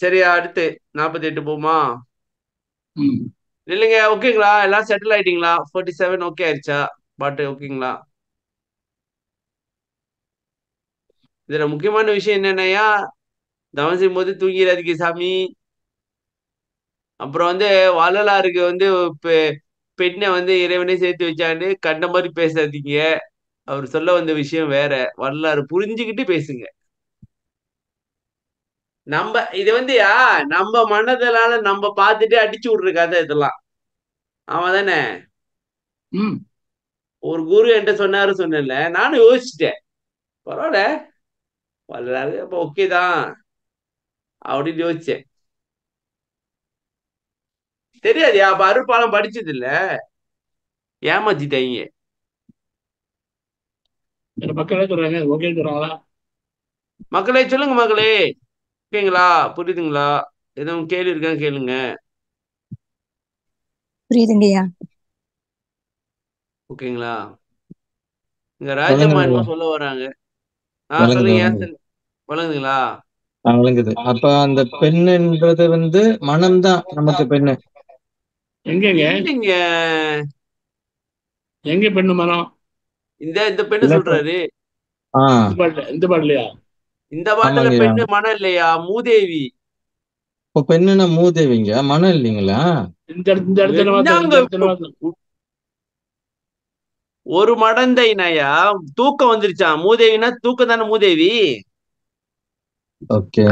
சரியா அடுத்து நாற்பத்தி எட்டு போமா இல்லைங்க ஓகேங்களா? எல்லாம் செட்டில் ஆயிட்டீங்களா? ஃபோர்ட்டி செவன் ஓகே ஆயிடுச்சா? பாட்டு ஓகேங்களா? இதுல முக்கியமான விஷயம் என்னன்னாயா? தவம் செய்யும் போது தூங்கிடாதீங்க சாமி. அப்புறம் வந்து வள்ளலாருக்கு வந்து பெண்ணை வந்து இறைவனே சேர்த்து வச்சாண்டு கண்ட மாதிரி பேசாதீங்க. அவர் சொல்ல வந்த விஷயம் வேற. வரலாறு புரிஞ்சுக்கிட்டு பேசுங்க. நம்ம இது வந்து யா நம்ம மனதலால நம்ம பார்த்துட்டு அடிச்சு விடுற கதை இதெல்லாம். ஆமா தானே? ஒரு குரு என்கிட்ட சொன்னாரு சொன்னேன்ல. நானும் யோசிச்சிட்டேன். பரவாயில்ல. வரலாறு அப்ப ஓகே தான் அப்படின்னு யோசிச்சேன் தெரியாதுயா அப்ப அருட்பாலம் படிச்சது இல்ல ஏமாத்திட்டாங்க மக்கள் என்ன சொல்றாங்க ஓகே சொல்றாங்களா மக்களே சொல்லுங்க மக்களே ஓகேங்களா புரியுதுங்களா எதுவும் கேள்வி இருக்கான்னு கேளுங்க புரியுதுங்கய்யா ஓகேங்களா இங்க ராஜம்மா என்னமோ சொல்ல வராங்க விளங்குது, அப்ப அந்த பெண்ணுன்றது வந்து மனம்தான் நமக்கு பெண்ணு. எங்கெங்க? எங்க பெண்ணு மரம் இந்த இந்த பெண்ணு சொல்றாரு. இந்த பாட்டுல இந்த பாட்டுல. பெண்ணு மனம் இல்லையா? மூதேவி. இப்போ பெண்ணுனா மூதேவிங்க மனம் இல்லைங்களா? இந்த இடத்துல மாத்திரம் இந்த என்னங்க இடத்துல மாத்திரம் ஒரு மடந்தை நயா? தூக்கம் வந்துருச்சான் மூதேவினா தூக்கம் தானே மூதேவி?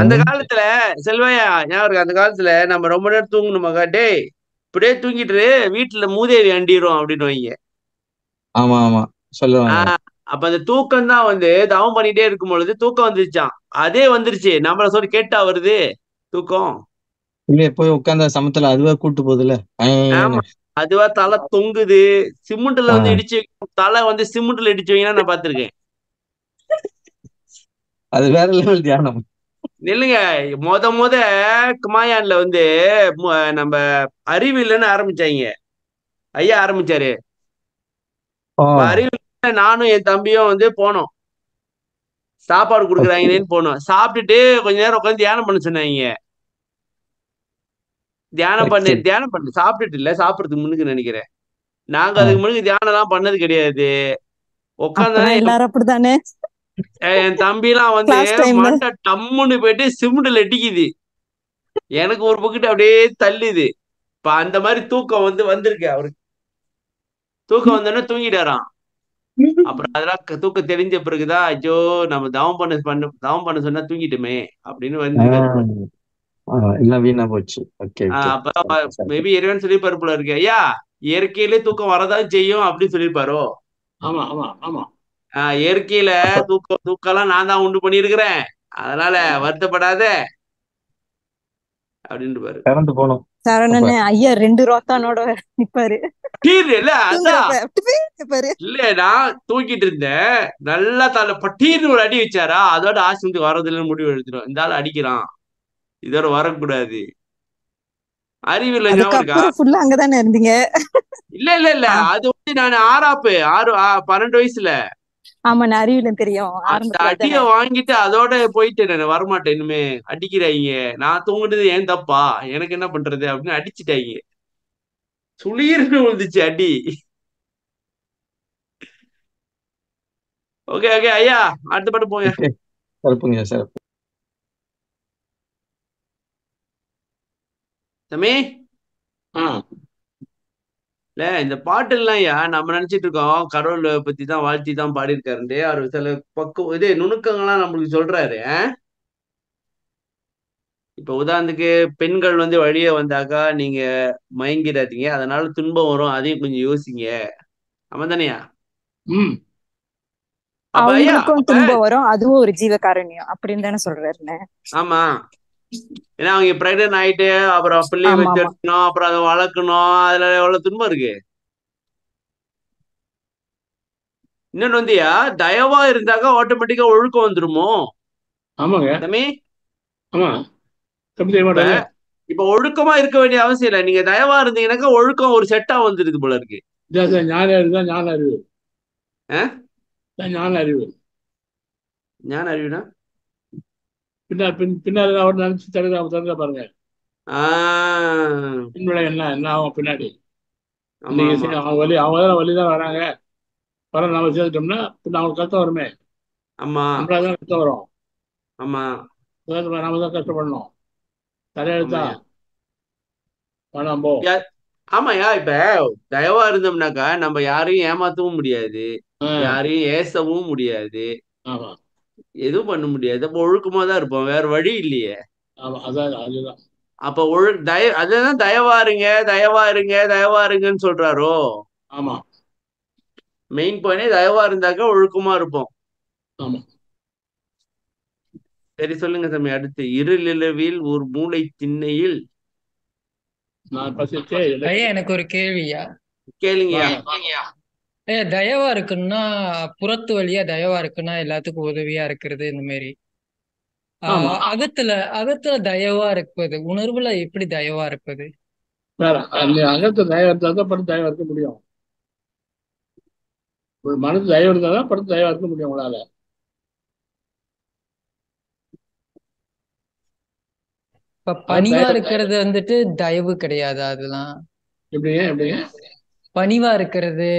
அந்த காலத்துல செல்வையா ஞாபகம் அந்த காலத்துல நம்ம ரொம்ப நேரம் தூங்கணுமாக்கா டேய் இப்படியே தூங்கிட்டு வீட்டுல மூதேவி அண்டிரும் அப்படின்னு வைங்க. ஆமா ஆமா. சொல்லுவாங்க. அப்ப அந்த தூக்கம் தான் வந்து தவம் பண்ணிட்டே இருக்கும் பொழுது தூக்கம் வந்துருச்சான் அதே வந்துருச்சு. நம்மள சொல்லி கேட்டா வருது தூக்கம். இல்லையே போய் உட்கார்ந்த சமத்துல அதுவா கூட்டு போகுதுல்ல? அதுவா தலை தொங்குது. சிமெண்ட்ல வந்து. இடிச்சு. தலை வந்து சிமெண்ட்ல இடிச்சு வைங்கன்னா நான் பாத்திருக்கேன் அது வேற லெவல் தியானம். நில்லுங்க. மொத மொத குமாயான்ல வந்து நம்ம அறிவியல்னு ஆரம்பிச்சாங்க. ஐயா ஆரம்பிச்சாரு. அறிவியல்ல நானும் என் தம்பியும் வந்து போனோம். சாப்பாடு கொடுக்குறாங்கன்னு போனோம். சாப்பிட்டுட்டு கொஞ்ச நேரம் உட்காந்து தியானம் பண்ண சொன்னாங்க. தியானம் பண்ணு. தியானம் பண்ணு. சாப்பிட்டுட்டு இல்ல சாப்பிடுறதுக்கு முன்னுக்கு நினைக்கிறேன். நாங்க. அதுக்கு முன்னுக்கு தியானம் எல்லாம் பண்ணது கிடையாது. உட்காந்து அப்பெல்லாம் எல்லாரும் அப்படித்தானே? என் தம்பிலாம் வந்து Class time ல. மண்டை டம்முன்னு போயிட்டு சிமெண்ட்ல இடிக்குது. எனக்கு ஒரு பக்கெட் அப்படியே தள்ளுது. இப்ப அந்த மாதிரி தூக்கம் வந்து வந்திருக்கு அவருக்கு. தூக்கம் வந்தோடனே தூங்கிட்டாராம். அப்புறம் அதெல்லாம் தூக்கம் தெரிஞ்ச பிறகுதான் ஐயோ நம்ம தவம் பண்ண பண்ண தவம் பண்ண சொன்னா தூங்கிட்டுமே அப்படின்னு வந்து எல்லாம் வீணா போச்சு. ஓகே ஆஹ் அப்ப மேபி இறைவன் சொல்லியிருப்பாரு போல இருக்கு. ஐயா இயற்கையிலே தூக்கம் வரதான் செய்யும் அப்படின்னு சொல்லியிருப்பாரோ? ஆமா ஆமா ஆமா. ஆஹ் இயற்கையில தூக்கம் தூக்கம்லாம் நான் தான் உண்டு பண்ணியிருக்கிறேன். அதனால வருத்தப்படாத பாரு கரண்ட் போனோம் சரவணனே ஐயா ரெண்டு ரோத்தானோட நிப்பாரு. இல்ல நான் தூக்கிட்டு இருந்தேன். நல்லா தலை பட்டீர்னு ஒரு அடி வச்சாரா? அதோட ஆசிரியத்துக்கு வர்றதுல முடிவு எடுத்துடும் இந்த ஆள் அடிக்கிறான். இதோட வரக்கூடாது. அதுக்கப்புறம் ஃபுல்லா அங்கதானே இருந்தீங்க? இல்ல இல்ல இல்ல. அது வந்து நான் ஆறாப்பு ஆறு பன்னெண்டு வயசுல. ஆமா நான் அறிவியல தெரியும். அடிய வாங்கிட்டு அதோட போயிட்டேன் நான். வரமாட்டேன் இனிமே. அடிக்கிறாங்க நான் தூங்குனது ஏன் தப்பா? எனக்கு என்ன பண்றது அப்படின்னு அடிச்சிட்டாங்க சுளீர்னு விழுந்துச்சு அடி. ஓகே ஓகே ஐயா அடுத்த பாட்டு போங்க. சிறப்புங்க சிறப்பு தம்பி? இல்ல இந்த பாட்டு எல்லாம் ஐயா நம்ம நினைச்சிட்டு இருக்கோம். கடவுளை பத்தி தான் வாழ்த்தி தான் பாடியிருக்காருன்ட்டு. அவர் சில பக்கம் இது நுணுக்கங்கள்லாம் நம்மளுக்கு சொல்றாரு? இப்ப உதாரணத்துக்கு பெண்கள் வந்து வழியே வந்தாக்கா நீங்க மயங்கிடாதீங்க. அதனால துன்பம் வரும். அதையும் கொஞ்சம் யோசிங்க. ஆமா தானேயா துன்பம் வரும். அதுவும் ஒரு ஜீவகாரண்யம். அப்படின்னு தானே சொல்றாருண்ணே ஆமா. ஏன்னா அவங்க பிரெக்னன்ட் ஆயிட்டு அப்புறம் பிள்ளைய ஆமா, வச்சு ஆமா. எடுக்கணும் அப்புறம் அதை வளர்க்கணும் அதுல எவ்வளவு துன்பம் இருக்கு? இன்னொன்னு வந்துயா தயவா இருந்தாக்கா ஆட்டோமேட்டிக்கா ஒழுக்கம் வந்துருமோ? ஆமாங்க. தம்பி? ஆமா. இப்ப ஒழுக்கமா இருக்க வேண்டிய அவசியம் இல்லை. நீங்க தயவா இருந்தீங்கன்னாக்கா ஒழுக்கம் ஒரு செட்டா வந்துருது போல இருக்கு. ஞான அறிவு ஞான அறிவு. ஞான அறிவு. ஞான அறிவுனா? பின்னா பின் பின்னாடி அவர் நினைச்சு தடுக்க தடுக்க பாருங்க. பின்விளை என்ன என்ன ஆகும் பின்னாடி? அவங்க வழி அவங்க தான் வழி தான் வராங்க. வர நம்ம சேர்த்துட்டோம்னா பின்ன அவங்களுக்கு கஷ்டம் வருமே? ஆமா. நம்மளா தான் கஷ்டம் வரும். ஆமா. நாம தான் கஷ்டப்படணும். தலையெழுத்தா? ஆமாய்யா. வேணாம் போ. யா- ஆமாயா இப்ப தயவா இருந்தோம்னாக்கா நம்ம யாரையும் ஏமாத்தவும் முடியாது. யாரையும் ஏசவும் முடியாது. ஆமா. எதுவும் பண்ண முடியாது. அப்ப ஒழுக்கமா தான் இருப்போம். வேற வழி இல்லையே. அதான் அப்ப ஒழு தய அதுதான் தயவா இருங்க தயவா இருங்க தயவா இருங்கன்னு சொல்றாரோ? ஆமா. மெயின் பாயிண்டே தயவா இருந்தாக்கா ஒழுக்கமா இருப்போம். ஆமா. சரி சொல்லுங்க தம்பி அடுத்து. இருளிலவில் ஒரு மூளை திண்ணையில். நான் பசிச்சே ஐயா எனக்கு ஒரு கேள்வியா? கேளுங்கயா தயவா இருக்குன்னா புறத்து வழியா தயவா இருக்குன்னா எல்லாத்துக்கும் உதவியா இருக்கிறது இந்த மாதிரி ஆமா. ஆஹ் அகத்துல அகத்துல தயவா இருப்பது உணர்வுல எப்படி தயவா இருப்பது? வேற அந்த அகத்து தயவு இருந்தால் தான் படுத்து தயவா இருக்க முடியும். ஒரு மனசு தயவு இருந்தால் தான் படுத்து தயவா இருக்க முடியும் உங்களால. இப்ப பணிவா தயவு- இருக்கிறது வந்துட்டு தயவு கிடையாது அதெல்லாம். எப்படிங்க எப்படிங்க? பணிவா இருக்கிறது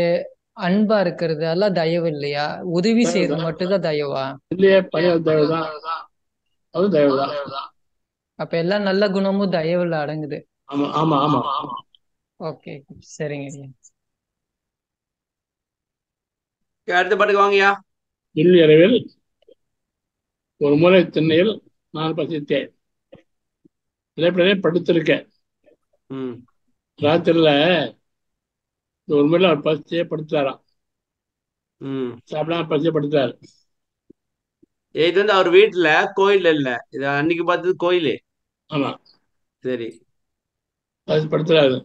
அன்பா இருக்கிறது அதெல்லாம் தயவு இல்லையா? உதவி செய்யறது தான். மட்டும்தான் தயவா? இல்லையே பையன் தயவு தான். அதுவும் தயவு தான். அப்ப எல்லா நல்ல குணமும் தயவுல அடங்குது. ஆமா ஆமா ஆமா. ஓகே சரிங்க அடுத்த பாட்டுக்கு வாங்கயா இல்லி அறிவில் ஒரு மூலை திண்ணையில் நான் பசித்தேன். இடைப்படவே படுத்திருக்கேன். ம். ராத்திரில இந்த ஒரு முறையில் அவர் பசிச்சே படுத்தாராம் சாப்பிடாம பசிச்சே படுத்தாரு இது வந்து அவர் வீட்டுல கோயில் இல்ல. இது அன்னைக்கு பார்த்தது கோயிலு. ஆமா. சரி. பசி படுத்துறாரு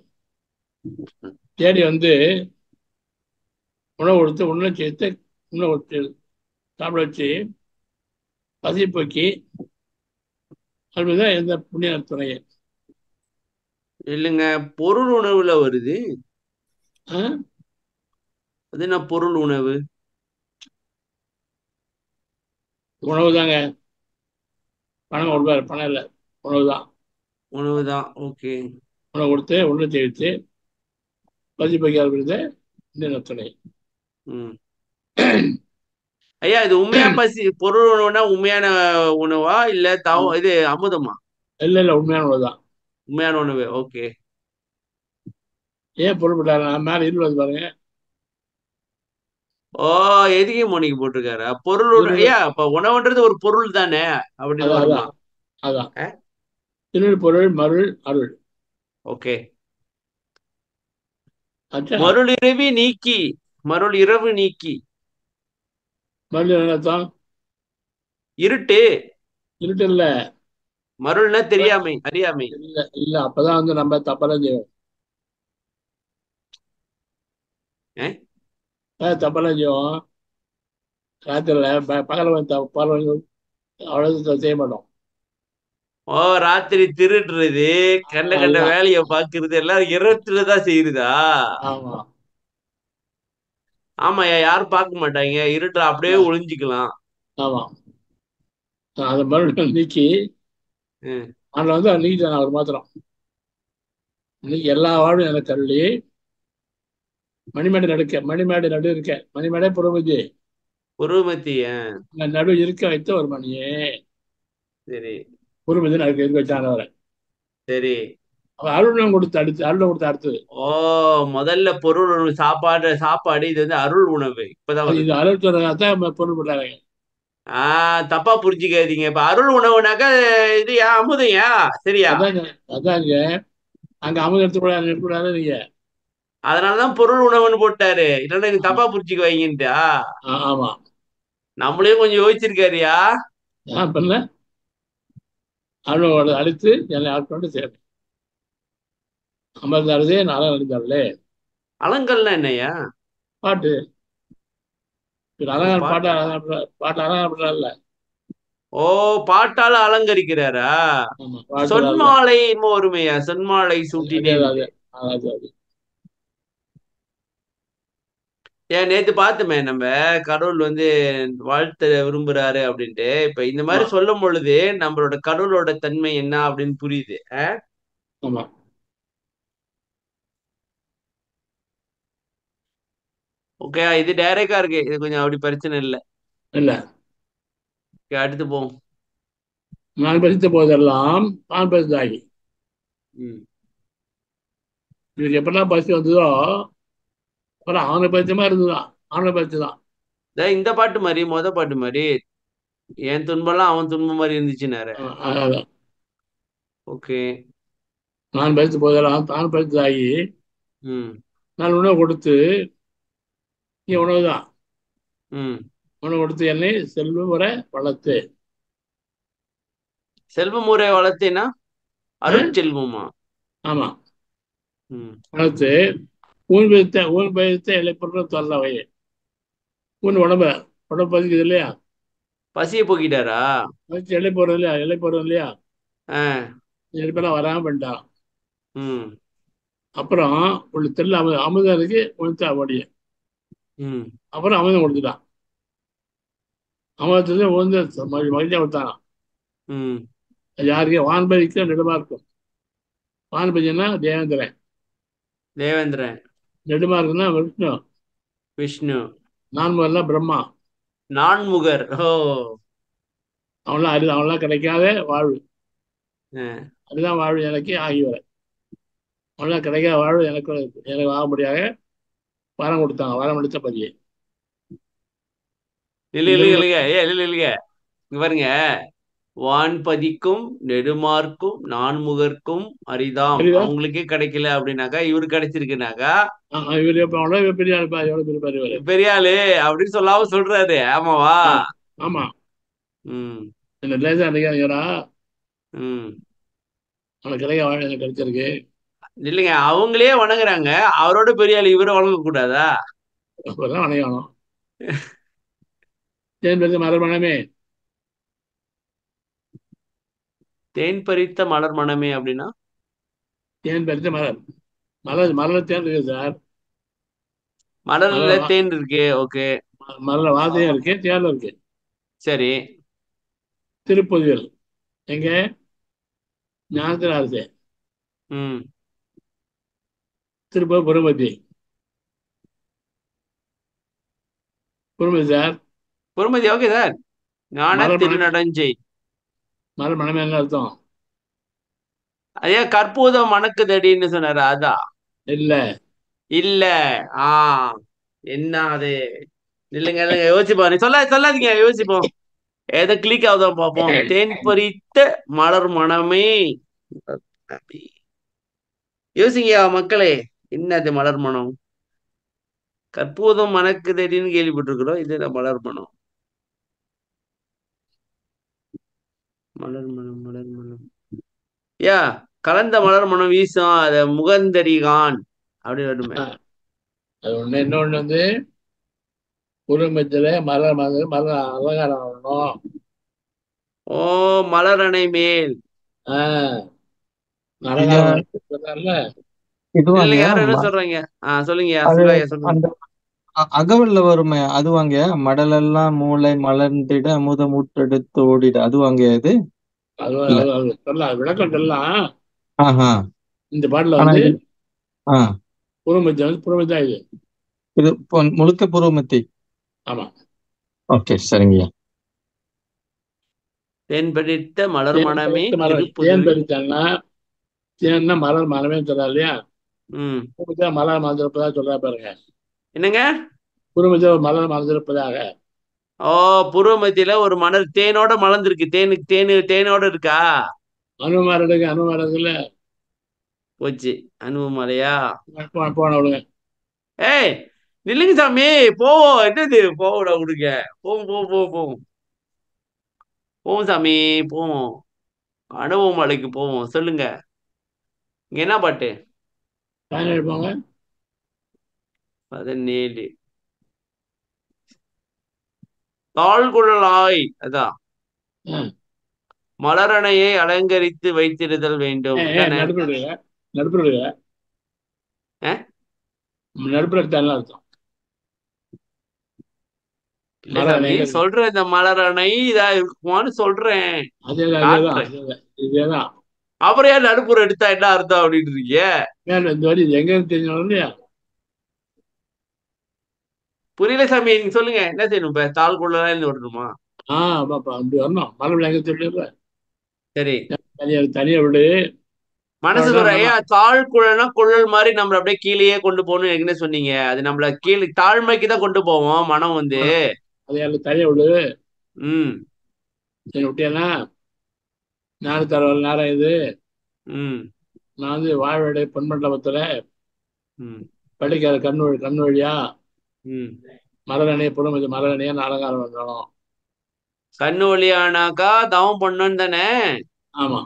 தேடி வந்து உணவு கொடுத்து உணவு சேர்த்து உணவு கொடுத்து சாப்பிட வச்சு பசி போக்கி அதுதான் எந்த புண்ணிய துணையை இல்லைங்க பொருள் உணவுல வருது? அது என்ன பொருள் உணவு? உணவு தாங்க பணம் கொடுப்பாரு பணம் இல்லை. உணவு தான் உணவு தான் ஓகே. உணவு கொடுத்து உணவு சேர்த்து பசி போக்கி இருக்கிறது புண்ணிய துணை ஐயா இது உண்மையா பசி பொருள் உணவுனா உண்மையான உணவா இல்ல தவ இது அமுதமா? இல்லை இல்லை உண்மையான உணவு தான் உண்மையான உணவு ஓகே. ஏன் பொருள்பட்டாரு நான் மேலே இருபது பாருங்க. ஓ எதுக்கே மோனிக்கு போட்டிருக்காரு? பொருள் ஐயா அப்ப உணவுன்றது ஒரு பொருள் தானே? அப்படின்னு அதான்? திருள் பொருள் மருள் அருள். ஓகே. மருள் இரவி நீக்கி மருள் இரவு நீக்கி. மருள் இருட்டு. இருட்டு இல்ல. மருள்னா தெரியாமை அறியாமை. இல்ல இல்ல அப்பதான் வந்து நம்ம தப்பெல்லாம் செய்வோம். செய்வோம். ராத்திரில பகல பகல அவ்வளவு செய்ய மாட்டோம். ஓ ராத்திரி திருடுறது கண்ட கண்ட வேலைய பாக்குறது எல்லாம் இருட்டுலதான் செய்யுதா? ஆமா. ஆமாய்யா யாரும் பார்க்க மாட்டாங்க. இருட்டுல அப்படியே ஒளிஞ்சுக்கலாம். ஆமா. அந்த மருள் நீக்கி. அதில் வந்து நீக்கிட்டான் அவர் மாத்திரம். இன்னைக்கு எல்லா வாழ்வும் எனக்கு அருளி மணிமேடை நடுக்க மணிமேடை நடு இருக்க. மணிமேடை புறமதி ஆ, நடு இருக்க வைத்த ஒரு மணியே. சரி. புறமதி நடுக்க இருக்க வச்சான் அவரை. சரி. அருளம் கொடுத்து அடுத்து அருளம் கொடுத்து அடுத்தது. ஓ முதல்ல பொருள் உணவு சாப்பாடு சாப்பாடு இது வந்து அருள் உணவு. இப்பதான் இது அருள் தான் பொருள் போட்டாங்க. ஆஹ் தப்பா புரிஞ்சுக்காதீங்க. இப்ப அருள் உணவுனாக்கா இது ஏன் அமுதம் ஏன் சரியா? அதாங்க அதாங்க. அங்க அமுதம் எடுத்துக்கூடாது எடுக்கக்கூடாது நீங்க அதனாலதான் பொருள் உணவுன்னு போட்டாரு. இல்லைன்னா நீங்க தப்பா புரிஞ்சுக்க வைங்கன்ட்டா. ஆமா. நம்மளையும் கொஞ்சம் யோசிச்சிருக்காருயா? பண்ண. அருளோட அழித்து என்னை ஆட்கொண்டு சேர்த்து. அமர்ந்தாரதே நானும் அழிந்தார்களே அலங்கல்னா என்னய்யா? பாட்டு. இது அழகான பாட்டு. பாட்டு அழகா பாட்டு அழகா பண்றாருல்ல ஓ பாட்டால அலங்கரிக்கிறாரா? சொன்மாலை ஒருமையா சொன்மாலை சூட்டினேன் அது அது அது ஏன் நேத்து பார்த்துமே நம்ம கடவுள் வந்து வாழ்த்த விரும்புறாரு அப்படின்ட்டு. இப்ப இந்த மாதிரி. சொல்லும் பொழுது நம்மளோட கடவுளோட தன்மை என்ன அப்படின்னு புரியுது ஓகே இது டைரக்டா இருக்கு. இது கொஞ்சம் அப்படி பிரச்சனை இல்லை. இல்ல. அடுத்து போவோம் நான் பசித்த போதெல்லாம் நான் பசித்தாகி. இவருக்கு எப்பெல்லாம் பசி வந்ததோ அப்புறம் இருந்ததுதான் அவனை பசி தான் இந்த பாட்டு மாதிரி மொத பாட்டு மாதிரி என் துன்பம்லாம் அவன் துன்பம் மாதிரி இருந்துச்சுன்னாரு ஓகே. நான் பசித்த போதெல்லாம் தான் பசித்தாகி ம். நான் உணவு கொடுத்து நீ உணவு தான் உணவு கொடுத்து என்னை செல்வம் வர வளர்த்து. செல்வமுறை வளர்த்தேனா? அருட்செல்வமா? ஆமா. ம். வளர்த்து ஊன் பதித்த ஊன் பதித்த இலைப்பொருள் தொல்லவை ஊன் உடம்ப உடம்பு பதிக்குது இல்லையா? பசியை போக்கிட்டாரா? பதிச்சு இலை போடுறது இல்லையா? இலை போடுறது இல்லையா? ஆ. இலைப்பெல்லாம் வராம பண்ணிட்டான் ம். அப்புறம் உள்ள தெல்ல அமுத அமுதம் இருக்கு உளுத்தா ம். அப்புறம் அமுதம் கொடுத்துட்டான். அமுதத்துல உழுந்து மகிழ்ச்சியா அது யாருக்கு? வான்பதிக்கு நெடுமா இருக்கும். வான்பதினா தேவேந்திரன். தேவேந்திரன். நெடுமா இருக்குன்னா விஷ்ணு. விஷ்ணு. நான்முகர்லாம் பிரம்மா. நான்முகர். ஓ. அவன்லாம் அரி அவன்லாம் கிடைக்காத வாழ்வு. அதுதான் வாழ்வு எனக்கு ஆகியவரை அவன்லாம் கிடைக்காத வாழ்வு எனக்கு எனக்கு ஆக முடியாத வரம் கொடுத்தாங்க. வரம் எடுத்த பதியை. இல்ல இல்ல இல்லைங்க ஏ இல்ல இல்லைங்க இங்க பாருங்க. வான்பதிக்கும் நெடுமார்க்கும் நான்முகர்க்கும் அரிதாம். அவங்களுக்கே கிடைக்கல அப்படின்னாக்கா இவரு கிடைச்சிருக்குனாக்கா ஆ, இவர் எப்ப அவ்வளோ இவர் பெரிய ஆளுப்பா எவ்வளோ பெரிய பாரு இவரு. பெரிய ஆளு அப்படின்னு சொல்லாம சொல்றாரு. ஆமாவா? ஆமா. ம். இந்த லேசா நினைக்கிறா ம். அவனுக்கு கிடைக்க வாழ எனக்கு கிடைச்சிருக்கு. இல்லைங்க அவங்களே வணங்குறாங்க. அவரோட பெரிய ஆள் இவரை வணங்க கூடாதா வணங்கணும். தேன் பெருத்த மலர் மனமே தேன் பறித்த மலர் மனமே அப்படின்னா? தேன் பெருத்த மலர். மலர் மலர் தேன் இருக்கு சார். மலர்ல தேன் இருக்கு ஓகே. மலர் வாசையும் இருக்கு தேன் இருக்கு. சரி. திருப்பதிகள். எங்க? ஞானத்தில் அரசு ம். திருப்பதி புறமதி புறமதி சார். பொறுமதி ஓகே சார். ஞான மலர் மனம் திருநடஞ்சை மலர் மனமே என்ன அர்த்தம். அதே கற்பூதம் மணக்குதடின்னு சொன்னாரு? அதான் இல்ல. இல்ல. ஆ. என்ன அது? இல்லைங்க இல்லைங்க யோசிப்போம் நீ சொல்ல சொல்லாதீங்க யோசிப்போம். எதை கிளிக் ஆகுதான் பார்ப்போம் தேன் பறித்த மலர் மனமே யோசிங்கயா மக்களே என்னது மலர் மனம் கற்பூதம் மணக்குதடின்னு கேள்விப்பட்டிருக்கிறோம் இது என்ன மலர் மனம் மலர் மனம் மலர் மனம். யா கலந்த மலர் மனம் வீசும் அத முகந்தரிகான் அப்படி வருமே அது ஒண்ணு இன்னொன்னு வந்து குடும்பத்துல மலர் மலர் மலர் அலங்காரம் பண்ணணும். ஓ மலரணை மேல். சொன்னார்ல இதுவாங்க இல்ல யாரும் என்ன சொல்றாங்க? ஆஹ் சொல்லுங்க சொல்லுங்க. அ- அகவல்ல வருமே அதுவாங்க மடலெல்லாம் மூளை மலர்ந்திட அமுதம் ஊற்றெடுத்து ஓடிட அதுவாங்க இது? அது இல்ல. அது- விளக்கம் சொல்லலாம் ஆஹா. இந்த பாட்டுல ஆனா வந்து இது ஆ. வந்து தான் இது முழுக்க பூர்வமத்தி ஆமா. ஓகே சரிங்கய்யா தேன் படித்த மலர் தேன் மனமே பறித்த மலர் தேன் திருப்புதவி பறித்தான்னா தேன்னா மலர் மரமே சொல்றா இல்லையா? ம். புறமத்தி மலர் மலர்ந்திருப்பதா சொல்றா பாருங்க. என்னங்க? புறமத்தி மலர் மலர்ந்திருப்பதாக. ஓ பூர்வமத்தியில ஒரு மலர் தேனோட மலர்ந்திருக்கு. தேனுக்கு தேனு தேனோட இருக்கா? அனுமாரடுங்க அனுமாரதுல போச்சு. அனுபவமலையா போனவளுங்க ஏய் நில்லுங்க சாமி. போவோம் என்னது? போவோம்டா விடுங்க போவோம் போவோம் போவோம் போவோம். போவோம் சாமி போவோம். அனுபவ மலைக்கு போவோம். சொல்லுங்க. இங்க என்ன பாட்டு? எடுப்பாங்க பதினேழு. தாழ்குழலாய் அதான். மலரணையை அலங்கரித்து வைத்திருதல் வேண்டும். சொல்றேன் இந்த மலரணை இதா இருக்குமான்னு சொல்றேன். அப்புறம் ஏன் நடுப்புற எடுத்தா என்ன அர்த்தம் அப்படின்னு இருக்கீங்க எங்க தெரிஞ்சாலும் புரியல சாமி நீங்க சொல்லுங்க. என்ன செய்யணும்? இப்ப தாழ்குழலாம் இருந்து வரணுமா ஆ பாப்பா அப்படி வரணும். எங்க தெரியல சரி. தனியா தனியா விடு. மனசு ஐயா தாழ்குழல்னா குழல் மாதிரி நம்மள அப்படியே கீழேயே கொண்டு போகணும். என்ன சொன்னீங்க? அது நம்மள கீழே தாழ்மைக்கு தான் கொண்டு போவோம் மனம் வந்து. அதை தனியா விடு. ம். சரி விட்டியானா நானு தரவல் நேரம் இது ம். நான் வந்து வாழ்வடை பொன்மண்டபத்துல ம். பள்ளிக்கார கண்ணு கண்ணு வழியா ம். மலரணைய புறமதி மலரணையா அலங்காரம் பண்ணணும் கண்ணு வழியானாக்கா தவம் பண்ணணும் தானே? ஆமா.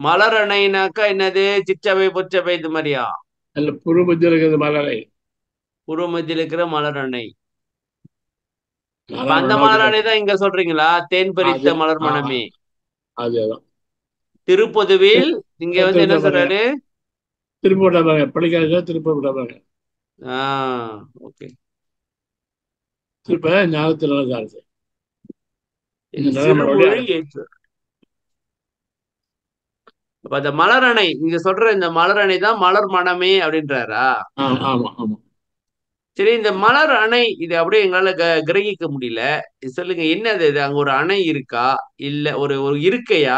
மலர் அணைனாக்கா என்னது? சிற்றவை பொச்சவை இது மாதிரியா? அல்ல புறமதி இருக்கிறது மலரை பூர்வ மத்தியில் இருக்கிற மலர் அணை இப்ப மலர் அந்த மனம் மலர் அணை வச்சுக்க தான் இங்க சொல்றீங்களா? தேன் பறித்த மலர் மனமே. அதேதான் திருப்பொதுவில் இங்க வந்து என்ன சொல்றாரு? திருப்பி விட்டா பாருங்க பள்ளிக்கார திருப்பி ஆ ஓகே. வழியா சிறுமொழி ஏற்று. அப்ப அந்த மலர் அணை இங்க சொல்ற இந்த மலர் அணை தான் மலர் மனமே அப்படின்றாரா? ஆமா ஆமா ஆமா. சரி இந்த மலர் அணை இது அப்படியே எங்களால கிரகிக்க முடியல. சொல்லுங்க என்னது இது? அங்க ஒரு அணை இருக்கா? இல்ல ஒரு ஒரு இருக்கையா?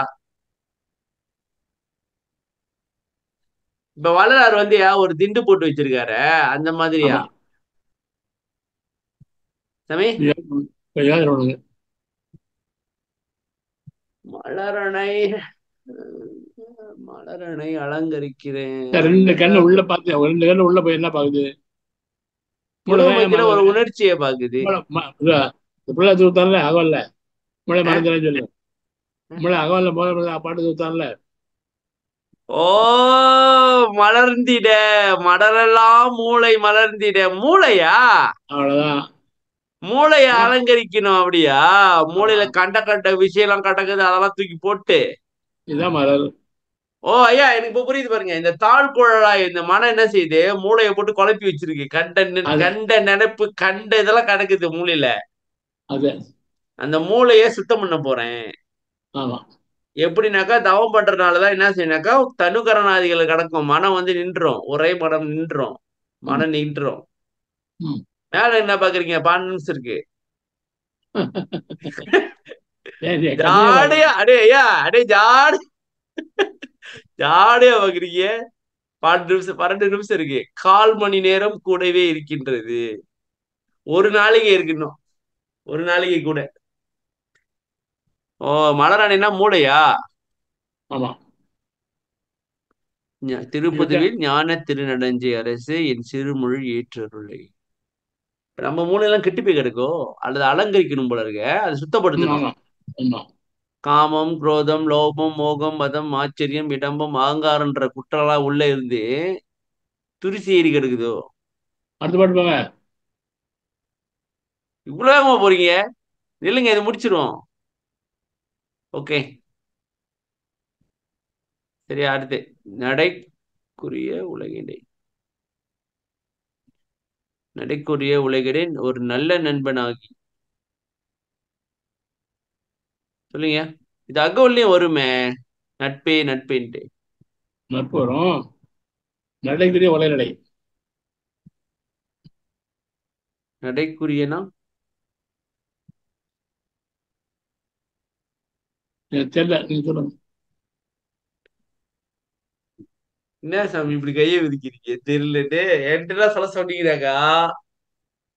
இப்ப வள்ளலார் வந்து ஒரு திண்டு போட்டு வச்சிருக்காரு அந்த மாதிரியா? சாமி? மலரணை மலரணை அலங்கரிக்கிறேன். ரெண்டு கண்ணு உள்ள பார்த்து ரெண்டு கண்ணு உள்ள போய் என்ன பாக்குது? ஒரு உணர்ச்சியை பாக்குது. பிள்ளை தூத்தான்ல அகவல்ல மூளை மறந்துறேன்னு சொல்லு. மூளை அகவல்ல போத பாட்டு தூத்தான்ல ஓ மலர்ந்திட மலரெல்லாம் மூளை மலர்ந்திட. மூளையா? அவ்வளவுதான். மூளைய அலங்கரிக்கணும் அப்படியா? மூளையில கண்ட கண்ட விஷயம் எல்லாம் கடக்குது அதெல்லாம் தூக்கி போட்டு. மலர். ஓ ஐயா எனக்கு இப்ப புரியுது பாருங்க. இந்த தாழ் குழலாய் இந்த மனம் என்ன செய்யுது? மூளையை போட்டு குழப்பி வச்சிருக்கு. கண்ட கண்ட நினைப்பு கண்ட இதெல்லாம் கிடக்குது மூளையில. அந்த மூளைய சுத்தம் பண்ண போறேன். ஆமா. எப்படின்னாக்கா தவம் பண்றதுனாலதான் என்ன செய்யணாக்கா தனுகரணாதிகள் கிடக்கும். மனம் வந்து நின்றும். ஒரே மனம் நின்றும். மனம் நின்றும். மேல என்ன பாக்குறீங்க? பன்னெண்டு நிமிஷம் இருக்கு? ஜாடையா அடே ஐயா அடே ஜாடு. ஜாடையா பாக்குறீங்க? பன்னெண்டு நிமிஷம் பன்னெண்டு நிமிஷம் இருக்கு. கால் மணி நேரம் கூடவே இருக்கின்றது. ஒரு நாளைக்கு இருக்கு இன்னும் ஒரு நாளைக்கு கூட. ஓ மலராணினா மூளையா ஆமா. திருப்பதிவில் ஞான திருநடஞ்சி அரசு என் சிறுமொழி ஏற்றருளை. நம்ம மூளையெல்லாம் கெட்டு போய் கிடக்கோ. அல்லது அலங்கரிக்கணும் போல இருக்க. அதை சுத்தப்படுத்தணும். காமம் குரோதம் லோபம் மோகம் மதம் ஆச்சரியம் இடம்பம் அகங்காரன்ற குற்றலாம் உள்ள இருந்து துரிசி ஏறி கிடக்குதோ? இவ்வளவு போறீங்க. நில்லுங்க இது முடிச்சிருவோம். ஓகே. சரியா அடுத்து. நடைக்குரிய உலகிடை நடைக்குரிய உலகிடை ஒரு நல்ல நண்பனாகி. சொல்லுங்க. இது அகவல்லையும் வருமே நட்பே நட்பேன்ட்டு. நட்பு வரும் நடைக்குரிய நடை நடைக்குரியனா? தெரியல நீங்க சொல்லுங்க. என்ன சாமி இப்படி கையை விதிக்கிறீங்க தெரியலட்டு என்கிட்ட சொல்ல சொன்னீங்கன்னாக்கா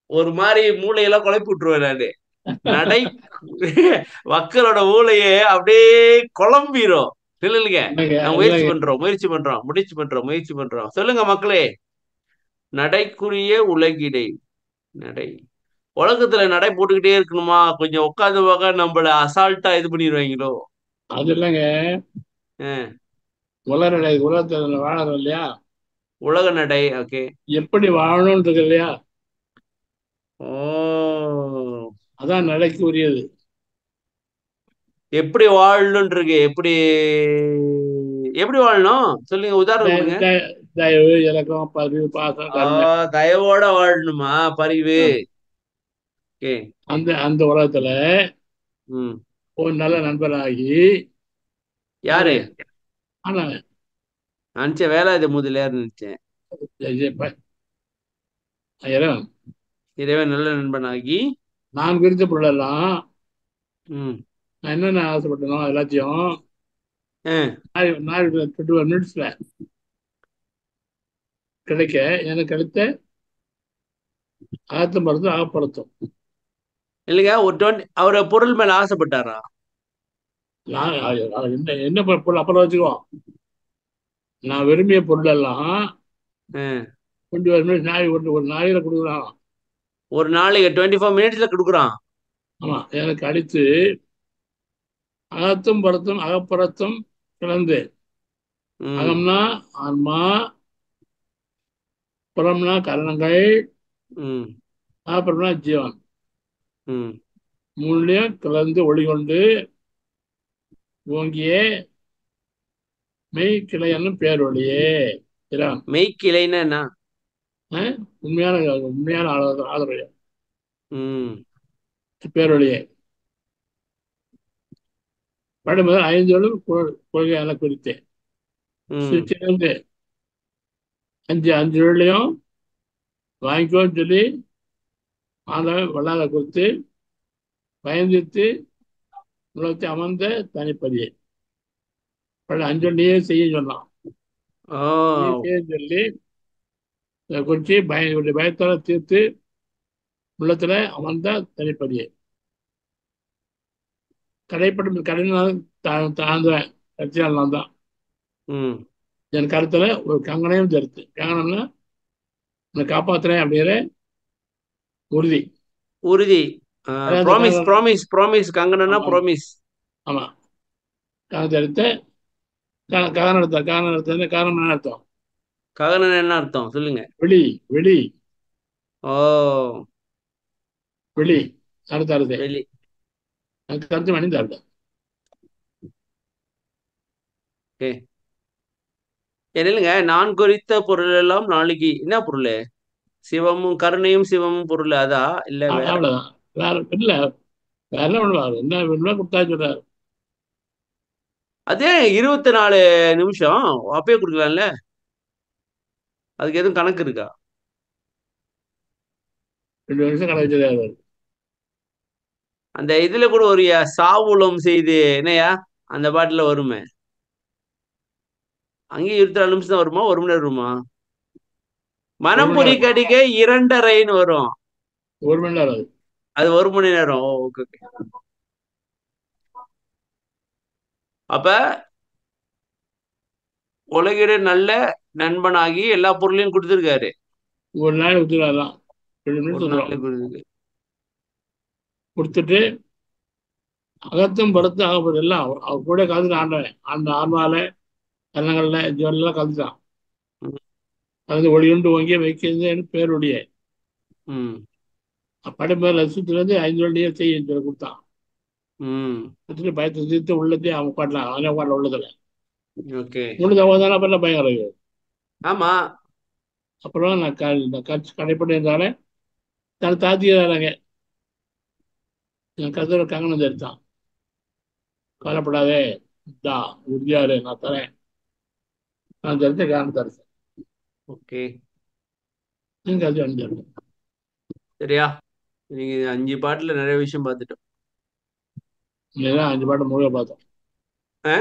ஒரு மாதிரி மூளையெல்லாம் குழப்பி விட்டுருவேன் நானு. நடை மக்களோட மூளையே அப்படியே குழம்பிரும். இல்லைங்க நான் முயற்சி. பண்றோம் முயற்சி பண்றோம் முயற்சி பண்றோம் முயற்சி பண்றோம். சொல்லுங்க மக்களே. நடைக்குரிய உலகிடை. நடை. உலகத்துல நடை போட்டுக்கிட்டே இருக்கணுமா? கொஞ்சம் உட்காந்து உட்காந்து நம்மள அசால்ட்டா இது பண்ணிடுவாங்களோ அது இல்லைங்க. உலக நடை உலகத்துல வாழறோம் இல்லையா? உலக நடை ஓகே. எப்படி வாழணும்னு இருக்கு இல்லையா? ஓ. அதான் நடைக்கு உரியது எப்படி வாழணும்னு இருக்கு? எப்படி எப்படி வாழணும்? சொல்லுங்க உதாரணம் தயவு இலக்கம் பதிவு பாசம் தயவோட வாழணுமா? பரிவு. ஓகே அந்த அந்த உலகத்துல ஒரு நல்ல நண்பனாகி யாரு? ஆனா நினைச்சேன் வேலை இது முதலியார் நினைச்சேன். இறைவன். இறைவன் நல்ல நண்பனாகி. நான் குறித்த பொருளெல்லாம் நான் என்னென்ன ஆசைப்பட்டனோ எல்லாத்தையும் டுவெண்ட்டி மினிட்ஸ்ல கிடைக்க எனக்கு கிடைத்த அகத்தம் மருந்து அகப்படுத்தும் இல்லைங்க ஒரு டுவெண்ட்டி அவர் பொருள் மேல ஆசைப்பட்டாரா? என்ன என்ன பொருள்? அப்புறம் வச்சுக்குவோம். நான் விரும்பிய பொருள் எல்லாம் ஒன் மினிட்ஸ் நாய் ஒரு ஒரு நாயில கொடுக்குறான். ஒரு நாளைக்கு டுவெண்ட்டி ஃபோர் மினிட்ஸ்ல கொடுக்குறான். ஆமா எனக்கு அடித்து அகத்தும் பரத்தும் அகப்புறத்தும் கிளந்து ம். அகம்னா ஆன்மா புறம்னா கரணங்கள் அகப்புறம்னா ஜீவன். ம். மூணுலயும் கலந்து ஒளிகொண்டு ஓங்கிய மெய் கிளையன்னும் பேரொழியே. என்ன? ஆ? உண்மையான உண்மையான ஆதரவு பேரொழியே. படுமுதல் ஐந்தோடும் கொள்கையான குறித்தேன் அஞ்சு அஞ்சு வாங்கிக்கோன்னு சொல்லி ஆண்டவன் வல்லாத கொடுத்து பயந்துட்டு உலகத்தை அமர்ந்த தனிப்பதியே. பல அஞ்சு நீயே செய்ய சொன்னான். சொல்லி குறித்து பய பயத்தால தீர்த்து உள்ளத்துல அமர்ந்த தனிப்பதியே. கடைப்படும் கடையினால் தாழ்ந்தவன் கட்சியால் நான் தான். என் கருத்துல ஒரு கங்கணையும் தருத்து கங்கணம்னா உன்னை காப்பாத்துறேன் அப்படிங்கிற உறுதி. உறுதி. ப்ராமிஸ் ப்ராமிஸ் ப்ராமிஸ் கங்கணம்னா ஆமா. ப்ராமிஸ் ஆமா. கங்கணத்தை எடுத்து ககனம் எடுத்த ககனம் எடுத்தது காரணம் என்ன அர்த்தம்? ககனம் என்ன அர்த்தம்? சொல்லுங்க. வெளி வெளி. ஓ. வெளி. அடுத்த அடுத்து. வெளி. கருத்து மணி அர்த்தம் இல்லைங்க நான் குறித்த பொருள் எல்லாம் நாளைக்கு என்ன பொருள்? சிவமும் கருணையும் சிவமும் பொருள் அதா? இல்ல அவ்வளவுதான். வேற இல்ல. வேற என்ன பண்ணுவாரு என்ன வேணுமோ கொடுத்தா சொல்றாரு அதே இருபத்தி நாலு நிமிஷம். அப்பயே கொடுக்கலாம்ல? அதுக்கு எதுவும் கணக்கு இருக்கா? ரெண்டு கடை வச்சிருக்காரு அந்த இதுல கூட ஒரு சாவுலம் செய்து என்னையா அந்த பாட்டுல வருமே. அங்கேயும் இருபத்தி நாலு நிமிஷம் தான் வருமா? ஒரு மணி நேரம் வருமா? மனம்புரி கடிக்க இரண்டரைன்னு வரும். ஒரு மணி நேரம் அது ஒரு மணி நேரம். ஓகே அப்ப உலகிட நல்ல நண்பனாகி எல்லா பொருளையும் கொடுத்துருக்காரு. ஒரு நாள் கொடுத்துருவாராம் ரெண்டு ஒரு நிமிஷம் நாள்ல வந்துடும் கொடுத்துருக்கு. கொடுத்துட்டு அகத்தும் படுத்தும் அகப்பது எல்லாம் அவர் கூட கலந்துட்டு ஆண்டவன். அந்த ஆன்மால கரணங்கள்ல ஜுவல்லாம் கலந்துட்டான். அது ஒளியுண்டு ஓங்கிய வைக்கிறது பேருடைய. ம். படைப்பேர் லட்சத்துலேருந்து ஐந்து வண்டியை செய்ய கொடுத்தான். கொடுத்துட்டு பயத்தை தீர்த்து உள்ளத்தையும் அவன் உட்காடலாம் அவனே உட்காடல உள்ளதுல. உள்ளது அவன் தானே அப்புறம் பயம் கிடையாது ஆமா. அப்புறம் நான் க இந்த கட்சி கடைப்பட்டு இருந்தாலே தன் தாத்தியாராங்க என் கருத்துல கங்கணம் தரித்தான். கவலைப்படாதே தா உறுதியாரு நான் தரேன். நான் தரித்த கங்கணம் தரிசேன் ஓகே நீங்க அது அணிஞ்சிருக்கேன் சரியா? நீங்க அஞ்சு பாட்டுல நிறைய விஷயம் பார்த்துட்டோம். இதுதான் அஞ்சு பாட்டு முழுக்க பார்த்தோம். ஆ?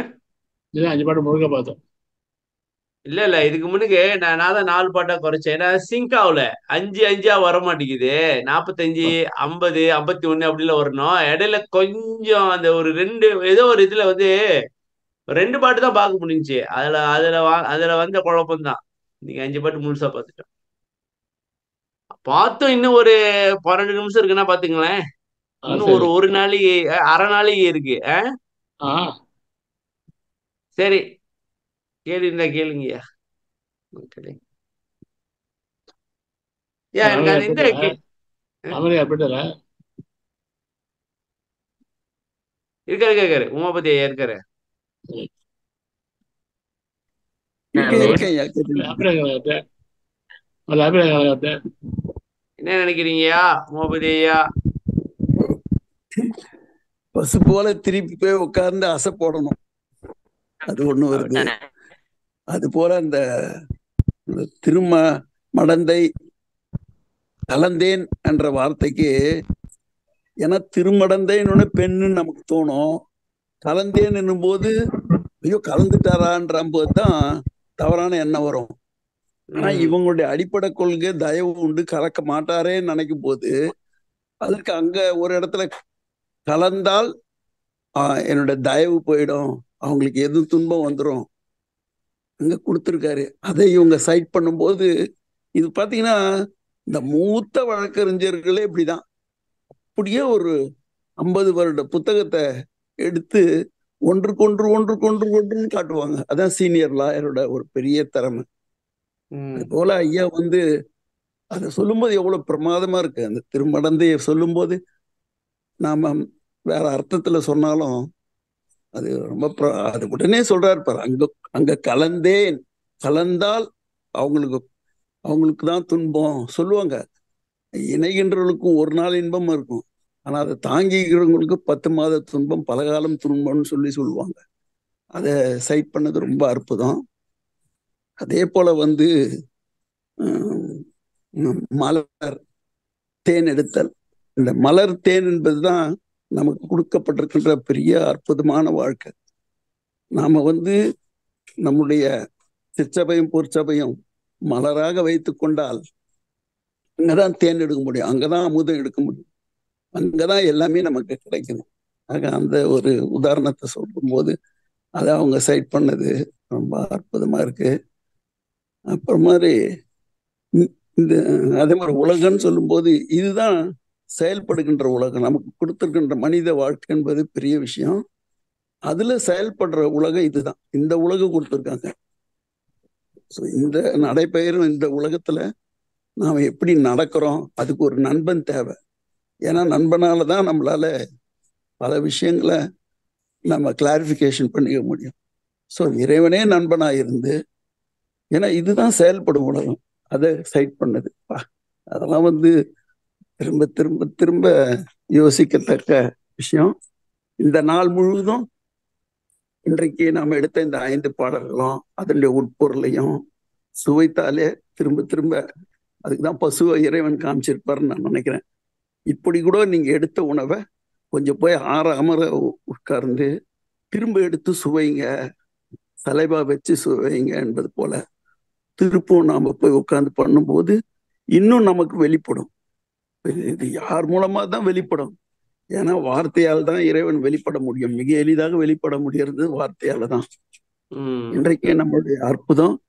இதுதான் அஞ்சு பாட்டு முழுக்க பார்த்தோம். இல்ல இல்ல. இதுக்கு முன்னுக்கு நான் நான் தான் நாலு பாட்டா குறைச்சேன். ஏன்னா சிங்க் ஆகல. அஞ்சு அஞ்சா வர மாட்டேங்குது நாற்பத்தஞ்சு ஐம்பது ஐம்பத்தி ஒண்ணு அப்படிலாம் வரணும். இடையில கொஞ்சம் அந்த ஒரு ரெண்டு ஏதோ ஒரு இதுல வந்து ரெண்டு பாட்டு தான் பார்க்க முடிஞ்சுச்சு. அதுல அதுல அதுல வந்த குழப்பம் தான் நீங்க அஞ்சு பாட்டு முழுசா பார்த்துட்டோம் பார்த்தோம் இன்னும் ஒரு பன்னெண்டு நிமிஷம் இருக்குன்னா பாத்துங்களேன். இன்னும் ஒரு ஒரு நாளைக்கு அரை நாளைக்கு இருக்கு சரி. கேள்வி இருந்தா கேளுங்கய்யா. எனக்கு அது இந்த இருக்காரு இருக்காரு. உமாபதி ஐயா இருக்காரு இருக்கேன் இருக்கேன் ஐயா கேட்டுங்க அமெரிக்கா அது அமெரிக்கா என்ன நினைக்கிறீங்கய்யா உமாபதி ஐயா? பசு போல திருப்பி போய் உட்கார்ந்து அசை போடணும். அது ஒண்ணு வருது. அது போல அந்த திரும மடந்தை கலந்தேன் என்ற வார்த்தைக்கு ஏன்னா திருமடந்தைன்னு பெண்ணு நமக்கு தோணும். கலந்தேன் என்னும்போது ஐயோ கலந்துட்டாரான்ற போது தான் தவறான எண்ணம் வரும். ஆனா இவங்களுடைய அடிப்படை கொள்கை தயவு உண்டு கலக்க மாட்டாரேன்னு நினைக்கும் போது அதற்கு அங்க ஒரு இடத்துல கலந்தால் என்னோட தயவு போயிடும். அவங்களுக்கு எது துன்பம் வந்துடும் அங்க கொடுத்துருக்காரு. அதை இவங்க சைட் பண்ணும்போது இது பாத்தீங்கன்னா இந்த மூத்த வழக்கறிஞர்களே இப்படிதான். அப்படியே ஒரு ஐம்பது வருட புத்தகத்தை எடுத்து ஒன்றுக்கொன்று ஒன்றுக்கொன்று ஒன்றுன்னு காட்டுவாங்க. அதான் சீனியர் லாயரோட ஒரு பெரிய திறமை. அது போல ஐயா வந்து அதை சொல்லும்போது எவ்வளவு பிரமாதமா இருக்கு. அந்த திருமடந்தைய சொல்லும்போது நாம வேற அர்த்தத்துல சொன்னாலும் அது ரொம்ப அது உடனே சொல்றாரு பாரு அங்க அங்க கலந்தேன். கலந்தால் அவங்களுக்கு அவங்களுக்கு தான் துன்பம். சொல்லுவாங்க. இணைகின்றவர்களுக்கும் ஒரு நாள் இன்பம் இருக்கும். ஆனால் அதை தாங்கிக்கிறவங்களுக்கு பத்து மாத துன்பம் பலகாலம் துன்பம்னு சொல்லி சொல்லுவாங்க. அதை சைட் பண்ணது ரொம்ப அற்புதம். அதே போல வந்து மலர் தேன் எடுத்தல். இந்த மலர் தேன் என்பதுதான் நமக்கு கொடுக்கப்பட்டிருக்கின்ற பெரிய அற்புதமான வாழ்க்கை. நாம வந்து நம்முடைய சிற்சபையும் பொற்சபையும் மலராக வைத்து கொண்டால் அங்கதான் தேன் எடுக்க முடியும். அங்கதான் அமுதம் எடுக்க முடியும். அங்கதான் எல்லாமே நமக்கு கிடைக்குது. ஆக அந்த ஒரு உதாரணத்தை சொல்லும்போது அதை அவங்க சைட் பண்ணது ரொம்ப அற்புதமா இருக்கு. அப்புறம் மாதிரி இந்த- அதே மாதிரி உலகம்னு சொல்லும்போது இதுதான் செயல்படுகின்ற உலகம். நமக்கு கொடுத்துருக்கின்ற மனித வாழ்க்கை என்பது பெரிய விஷயம். அதுல செயல்படுற உலகம் இதுதான். இந்த உலகம் கொடுத்துருக்காங்க. ஸோ இந்த நடைபெறும் இந்த உலகத்துல நாம் எப்படி நடக்கிறோம்? அதுக்கு ஒரு நண்பன் தேவை. ஏன்னா நண்பனால தான் நம்மளால பல விஷயங்களை நம்ம கிளாரிஃபிகேஷன் பண்ணிக்க முடியும். ஸோ இறைவனே நண்பனாக இருந்து ஏன்னா இதுதான் செயல்படும் உலகம். அதை சைட் பண்ணது. அதெல்லாம் வந்து திரும்ப திரும்ப திரும்ப யோசிக்கத்தக்க விஷயம். இந்த நாள் முழுவதும் இன்றைக்கு நாம் எடுத்த இந்த ஐந்து பாடல்களும் அதனுடைய உட்பொருளையும் சுவைத்தாலே திரும்ப திரும்ப அதுக்கு தான் பசுவை இறைவன் காமிச்சிருப்பாருன்னு நான் நினைக்கிறேன். இப்படி கூட நீங்க எடுத்த உணவை கொஞ்சம் போய் ஆற அமர உட்கார்ந்து திரும்ப எடுத்து சுவைங்க. சலைவா வச்சு சுவைங்க என்பது போல திருப்பவும் நாம போய் உட்கார்ந்து பண்ணும்போது இன்னும் நமக்கு வெளிப்படும். இது- யார் மூலமா தான் வெளிப்படும்? ஏன்னா வார்த்தையால் தான் இறைவன் வெளிப்பட முடியும். மிக எளிதாக வெளிப்பட முடியறது வார்த்தையால தான். இன்றைக்கு நம்மளுடைய அற்புதம்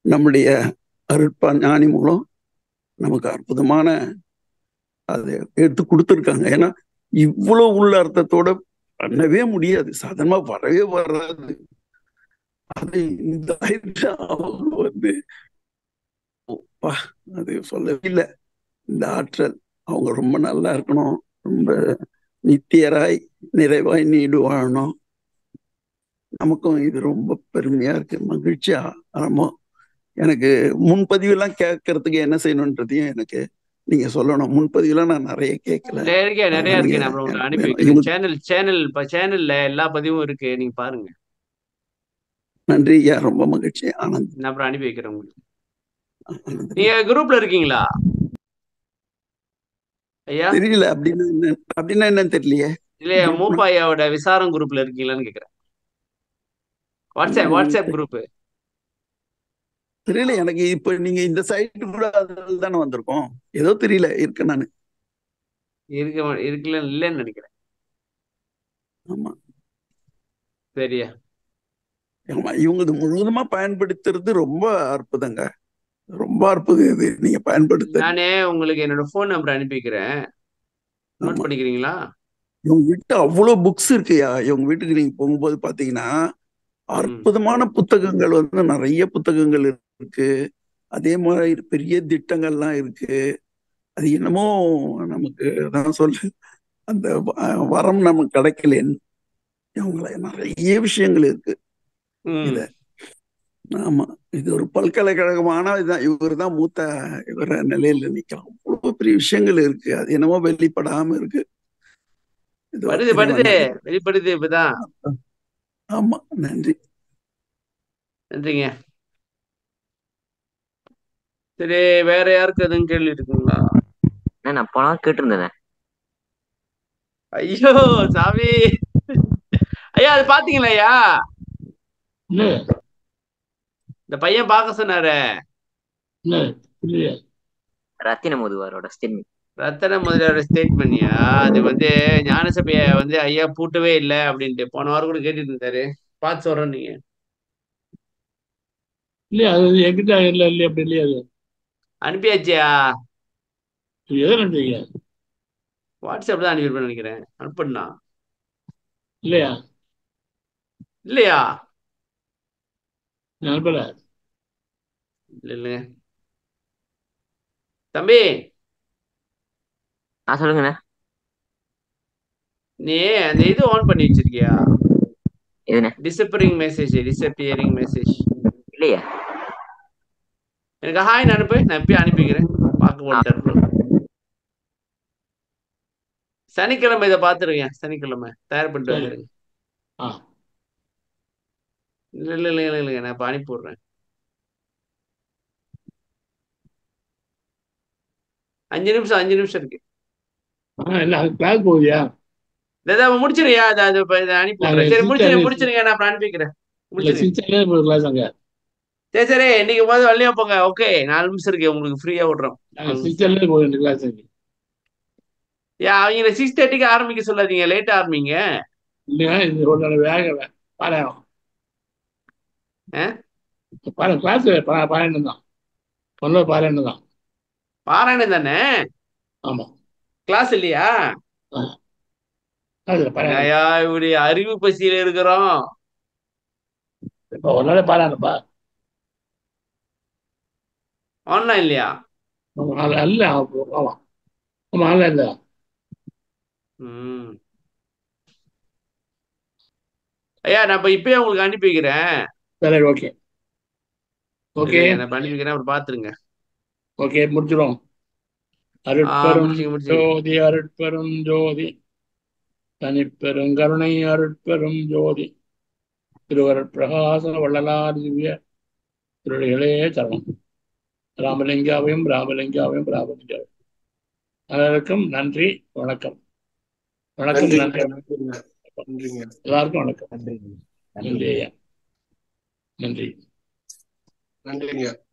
நம்முடைய அருட்பா ஞானி மூலம் நமக்கு அற்புதமான அதை எடுத்து கொடுத்துருக்காங்க. ஏன்னா இவ்வளோ உள்ள அர்த்தத்தோட பண்ணவே முடியாது. சாதாரணமா வரவே வராது. அது இந்த ஆயுத அவங்க வந்து அது சொல்லவே இல்லை இந்த ஆற்றல் அவங்க ரொம்ப நல்லா இருக்கணும். ரொம்ப நித்தியராய் நிறைவாய் நீடு வாழணும். நமக்கும் இது ரொம்ப பெருமையா இருக்கு. மகிழ்ச்சியா ரொம்ப எனக்கு முன்பதிவு எல்லாம் கேட்கறதுக்கு என்ன செய்யணுன்றதையும் எனக்கு நீங்க சொல்லணும். முன்பதிவுலாம் நான் நிறைய கேட்கல. நிறைய நிறைய இருக்கு. நான் அனுப்பி சேனல் சேனல் இப்ப சேனல்ல எல்லா பதிவும் இருக்கு. நீங்க பாருங்க. நன்றி ஐயா. ரொம்ப மகிழ்ச்சி. ஆனந்த். நான் அப்புறம் அனுப்பி வைக்கிறேன் உங்களுக்கு. நீங்க குரூப்ல இருக்கீங்களா? ஐயா? தெரியல. அப்படின்னா அப்படின்னா என்னன்னு தெரியலையே. இல்லையா மூப்பா ஐயாவோட விசாரம் குரூப்ல இருக்கீங்களான்னு கேக்குறேன். வாட்ஸ்அப் வாட்ஸ்அப் குரூப் தெரியல. எனக்கு இப்ப நீங்க இந்த சைட்டு கூட அதில் தானே வந்திருக்கோம். ஏதோ தெரியல. இருக்கேன் நான். இருக்க இருக்குல்ல இல்லைன்னு நினைக்கிறேன். ஆமா. சரியா. ஆமா இவங்க இது முழுவதுமா பயன்படுத்துறது ரொம்ப அற்புதங்க. ரொம்ப அற்புதம் இது. நீங்க பயன்படுத்துறது நானே உங்களுக்கு என்னோட ஃபோன் நம்பர் அனுப்பி வைக்கிறேன். நோட் பண்ணிக்கிறீங்களா? இவங்க வீட்டு அவ்வளவு புக்ஸ் இருக்குயா? இவங்க வீட்டுக்கு நீங்க போகும்போது பாத்தீங்கன்னா அற்புதமான புத்தகங்கள் வந்து நிறைய புத்தகங்கள் இருக்கு. அதே மாதிரி பெரிய திட்டங்கள்லாம் இருக்கு. அது என்னமோ நமக்கு அதான் சொல்லு அந்த வரம் நமக்கு கிடைக்கலன்னு இவங்கள நிறைய விஷயங்கள் இருக்கு. இத. ஆமா. இது ஒரு பல்கலைக்கழகமான இதுதான் இவர் தான் மூத்த இவர் நிலையில நிக்கலாம் அவ்வளவு பெரிய விஷயங்கள் இருக்கு. அது என்னமோ வெளிப்படாம இருக்கு. படுது அது வெளிப்படுது இப்பதான். ஆமா நன்றி. நன்றிங்க. சரி வேற யாருக்கு எதுவும் கேள்வி இருக்குங்களா? நான் போனா கேட்டிருந்தேன். ஐயோ சாமி. ஐயா அது பாத்தீங்களா ஐயா? இந்த பையன் பார்க்க சொன்னாரு. ரத்தின முதுவாரோட ஸ்டெல்மி ரத்தன முதலியோட ஸ்டேட்மெண்ட்யா அது வந்து ஞானசபைய வந்து ஐயா பூட்டவே இல்லை அப்படின்ட்டு போன வாரம் கூட கேட்டுட்டு இருந்தாரு. பார்த்து சொல்றேன் நீங்க. இல்லையா? அது வந்து என்கிட்ட இல்லை இல்லையா? அப்படி இல்லையா அது? அனுப்பியாச்சியா எதை நன்றீங்க வாட்ஸ்அப் தான் அனுப்பியிருப்பேன் நினைக்கிறேன். அனுப்புனா இல்லையா? இல்லையா? அனுப்பல. இல்ல இல்லைங்க. தம்பி! ஆ சொல்லுங்கண்ணே. நீ அந்த இது ஆன் பண்ணி வச்சிருக்கியா? எதுண்ணே? டிசப்பரிங் மெசேஜ் டிசப்பியரிங் மெசேஜ் இல்லையா. எனக்கு ஹாய் அனுப்பு நான் இப்பயே அனுப்பிக்கிறேன். பார்க்க ஆ. போட்டு சனிக்கிழமை இதை பார்த்துருங்க சனிக்கிழமை. தயார் பண்ணிட்டு வந்துருங்க. இல்ல இல்ல இல்ல இல்ல இல்லைங்க நான் இப்ப அனுப்பி விடுறேன். அஞ்சு நிமிஷம் அஞ்சு நிமிஷம் இருக்கு. இல்லை அது கிளாஸ் போகுதியா இதை முடிச்சிருயா அதை அனுப்பி சரி முடிச்சிருங்க சின்சாலே முடிச்சிருங்க நான் அனுப்பிக்கிறேன். இல்லை கிளாஸ் அங்கே. சரி சரி இன்னைக்கு போது வள்ளியா போங்க. ஓகே நாலு நிமிஷம் இருக்கு உங்களுக்கு ஃப்ரீயா விடுறோம். கிளாஸ் ஏன் அவங்கள சிக்ஸ் தேர்ட்டிக்கு ஆரம்பிக்க சொல்லாதீங்க லேட்டா ஆரம்பிங்க. பாராயணம் ஆ? பாரு கிளாஸ் பாராயணம் தான் சொன்னது பாராயணம் தான் பாராயணம் தானே? ஆமா. கிளாஸ் இல்லையா? இப்படி அறிவு பசியில இருக்கிறோம்? இப்போ ஒரு நாள் பாராயணப்பா ஆன்லைன் இல்லையா அல்ல அல்ல ஆமா ஆமா இல்லை ம். ஐயா நான் இப்ப இப்பயே உங்களுக்கு அனுப்பி வைக்கிறேன். சரி ஓகே. ஓகே. நான் அனுப்பி வைக்கிறேன். அப்புறம் பாத்துருங்க. ஓகே முடிச்சிடும் அருட்பெரும் ஜோதி அருட்பெரும் ஜோதி. தனிப்பெரும் கருணை அருட்பெரும் ஜோதி. திருவருட் பிரகாச வள்ளலார் திவ்ய திருடிகளே சரணம். ராமலிங்காவையும் ராமலிங்காவையும் ராமலிங்காவையும் அனைவருக்கும் நன்றி வணக்கம். வணக்கம் நன்றி. நன்றிங்க. நன்றிங்க எல்லாருக்கும் வணக்கம். நன்றி நன்றிங்க. ஐயா நன்றி. நன்றிங்க.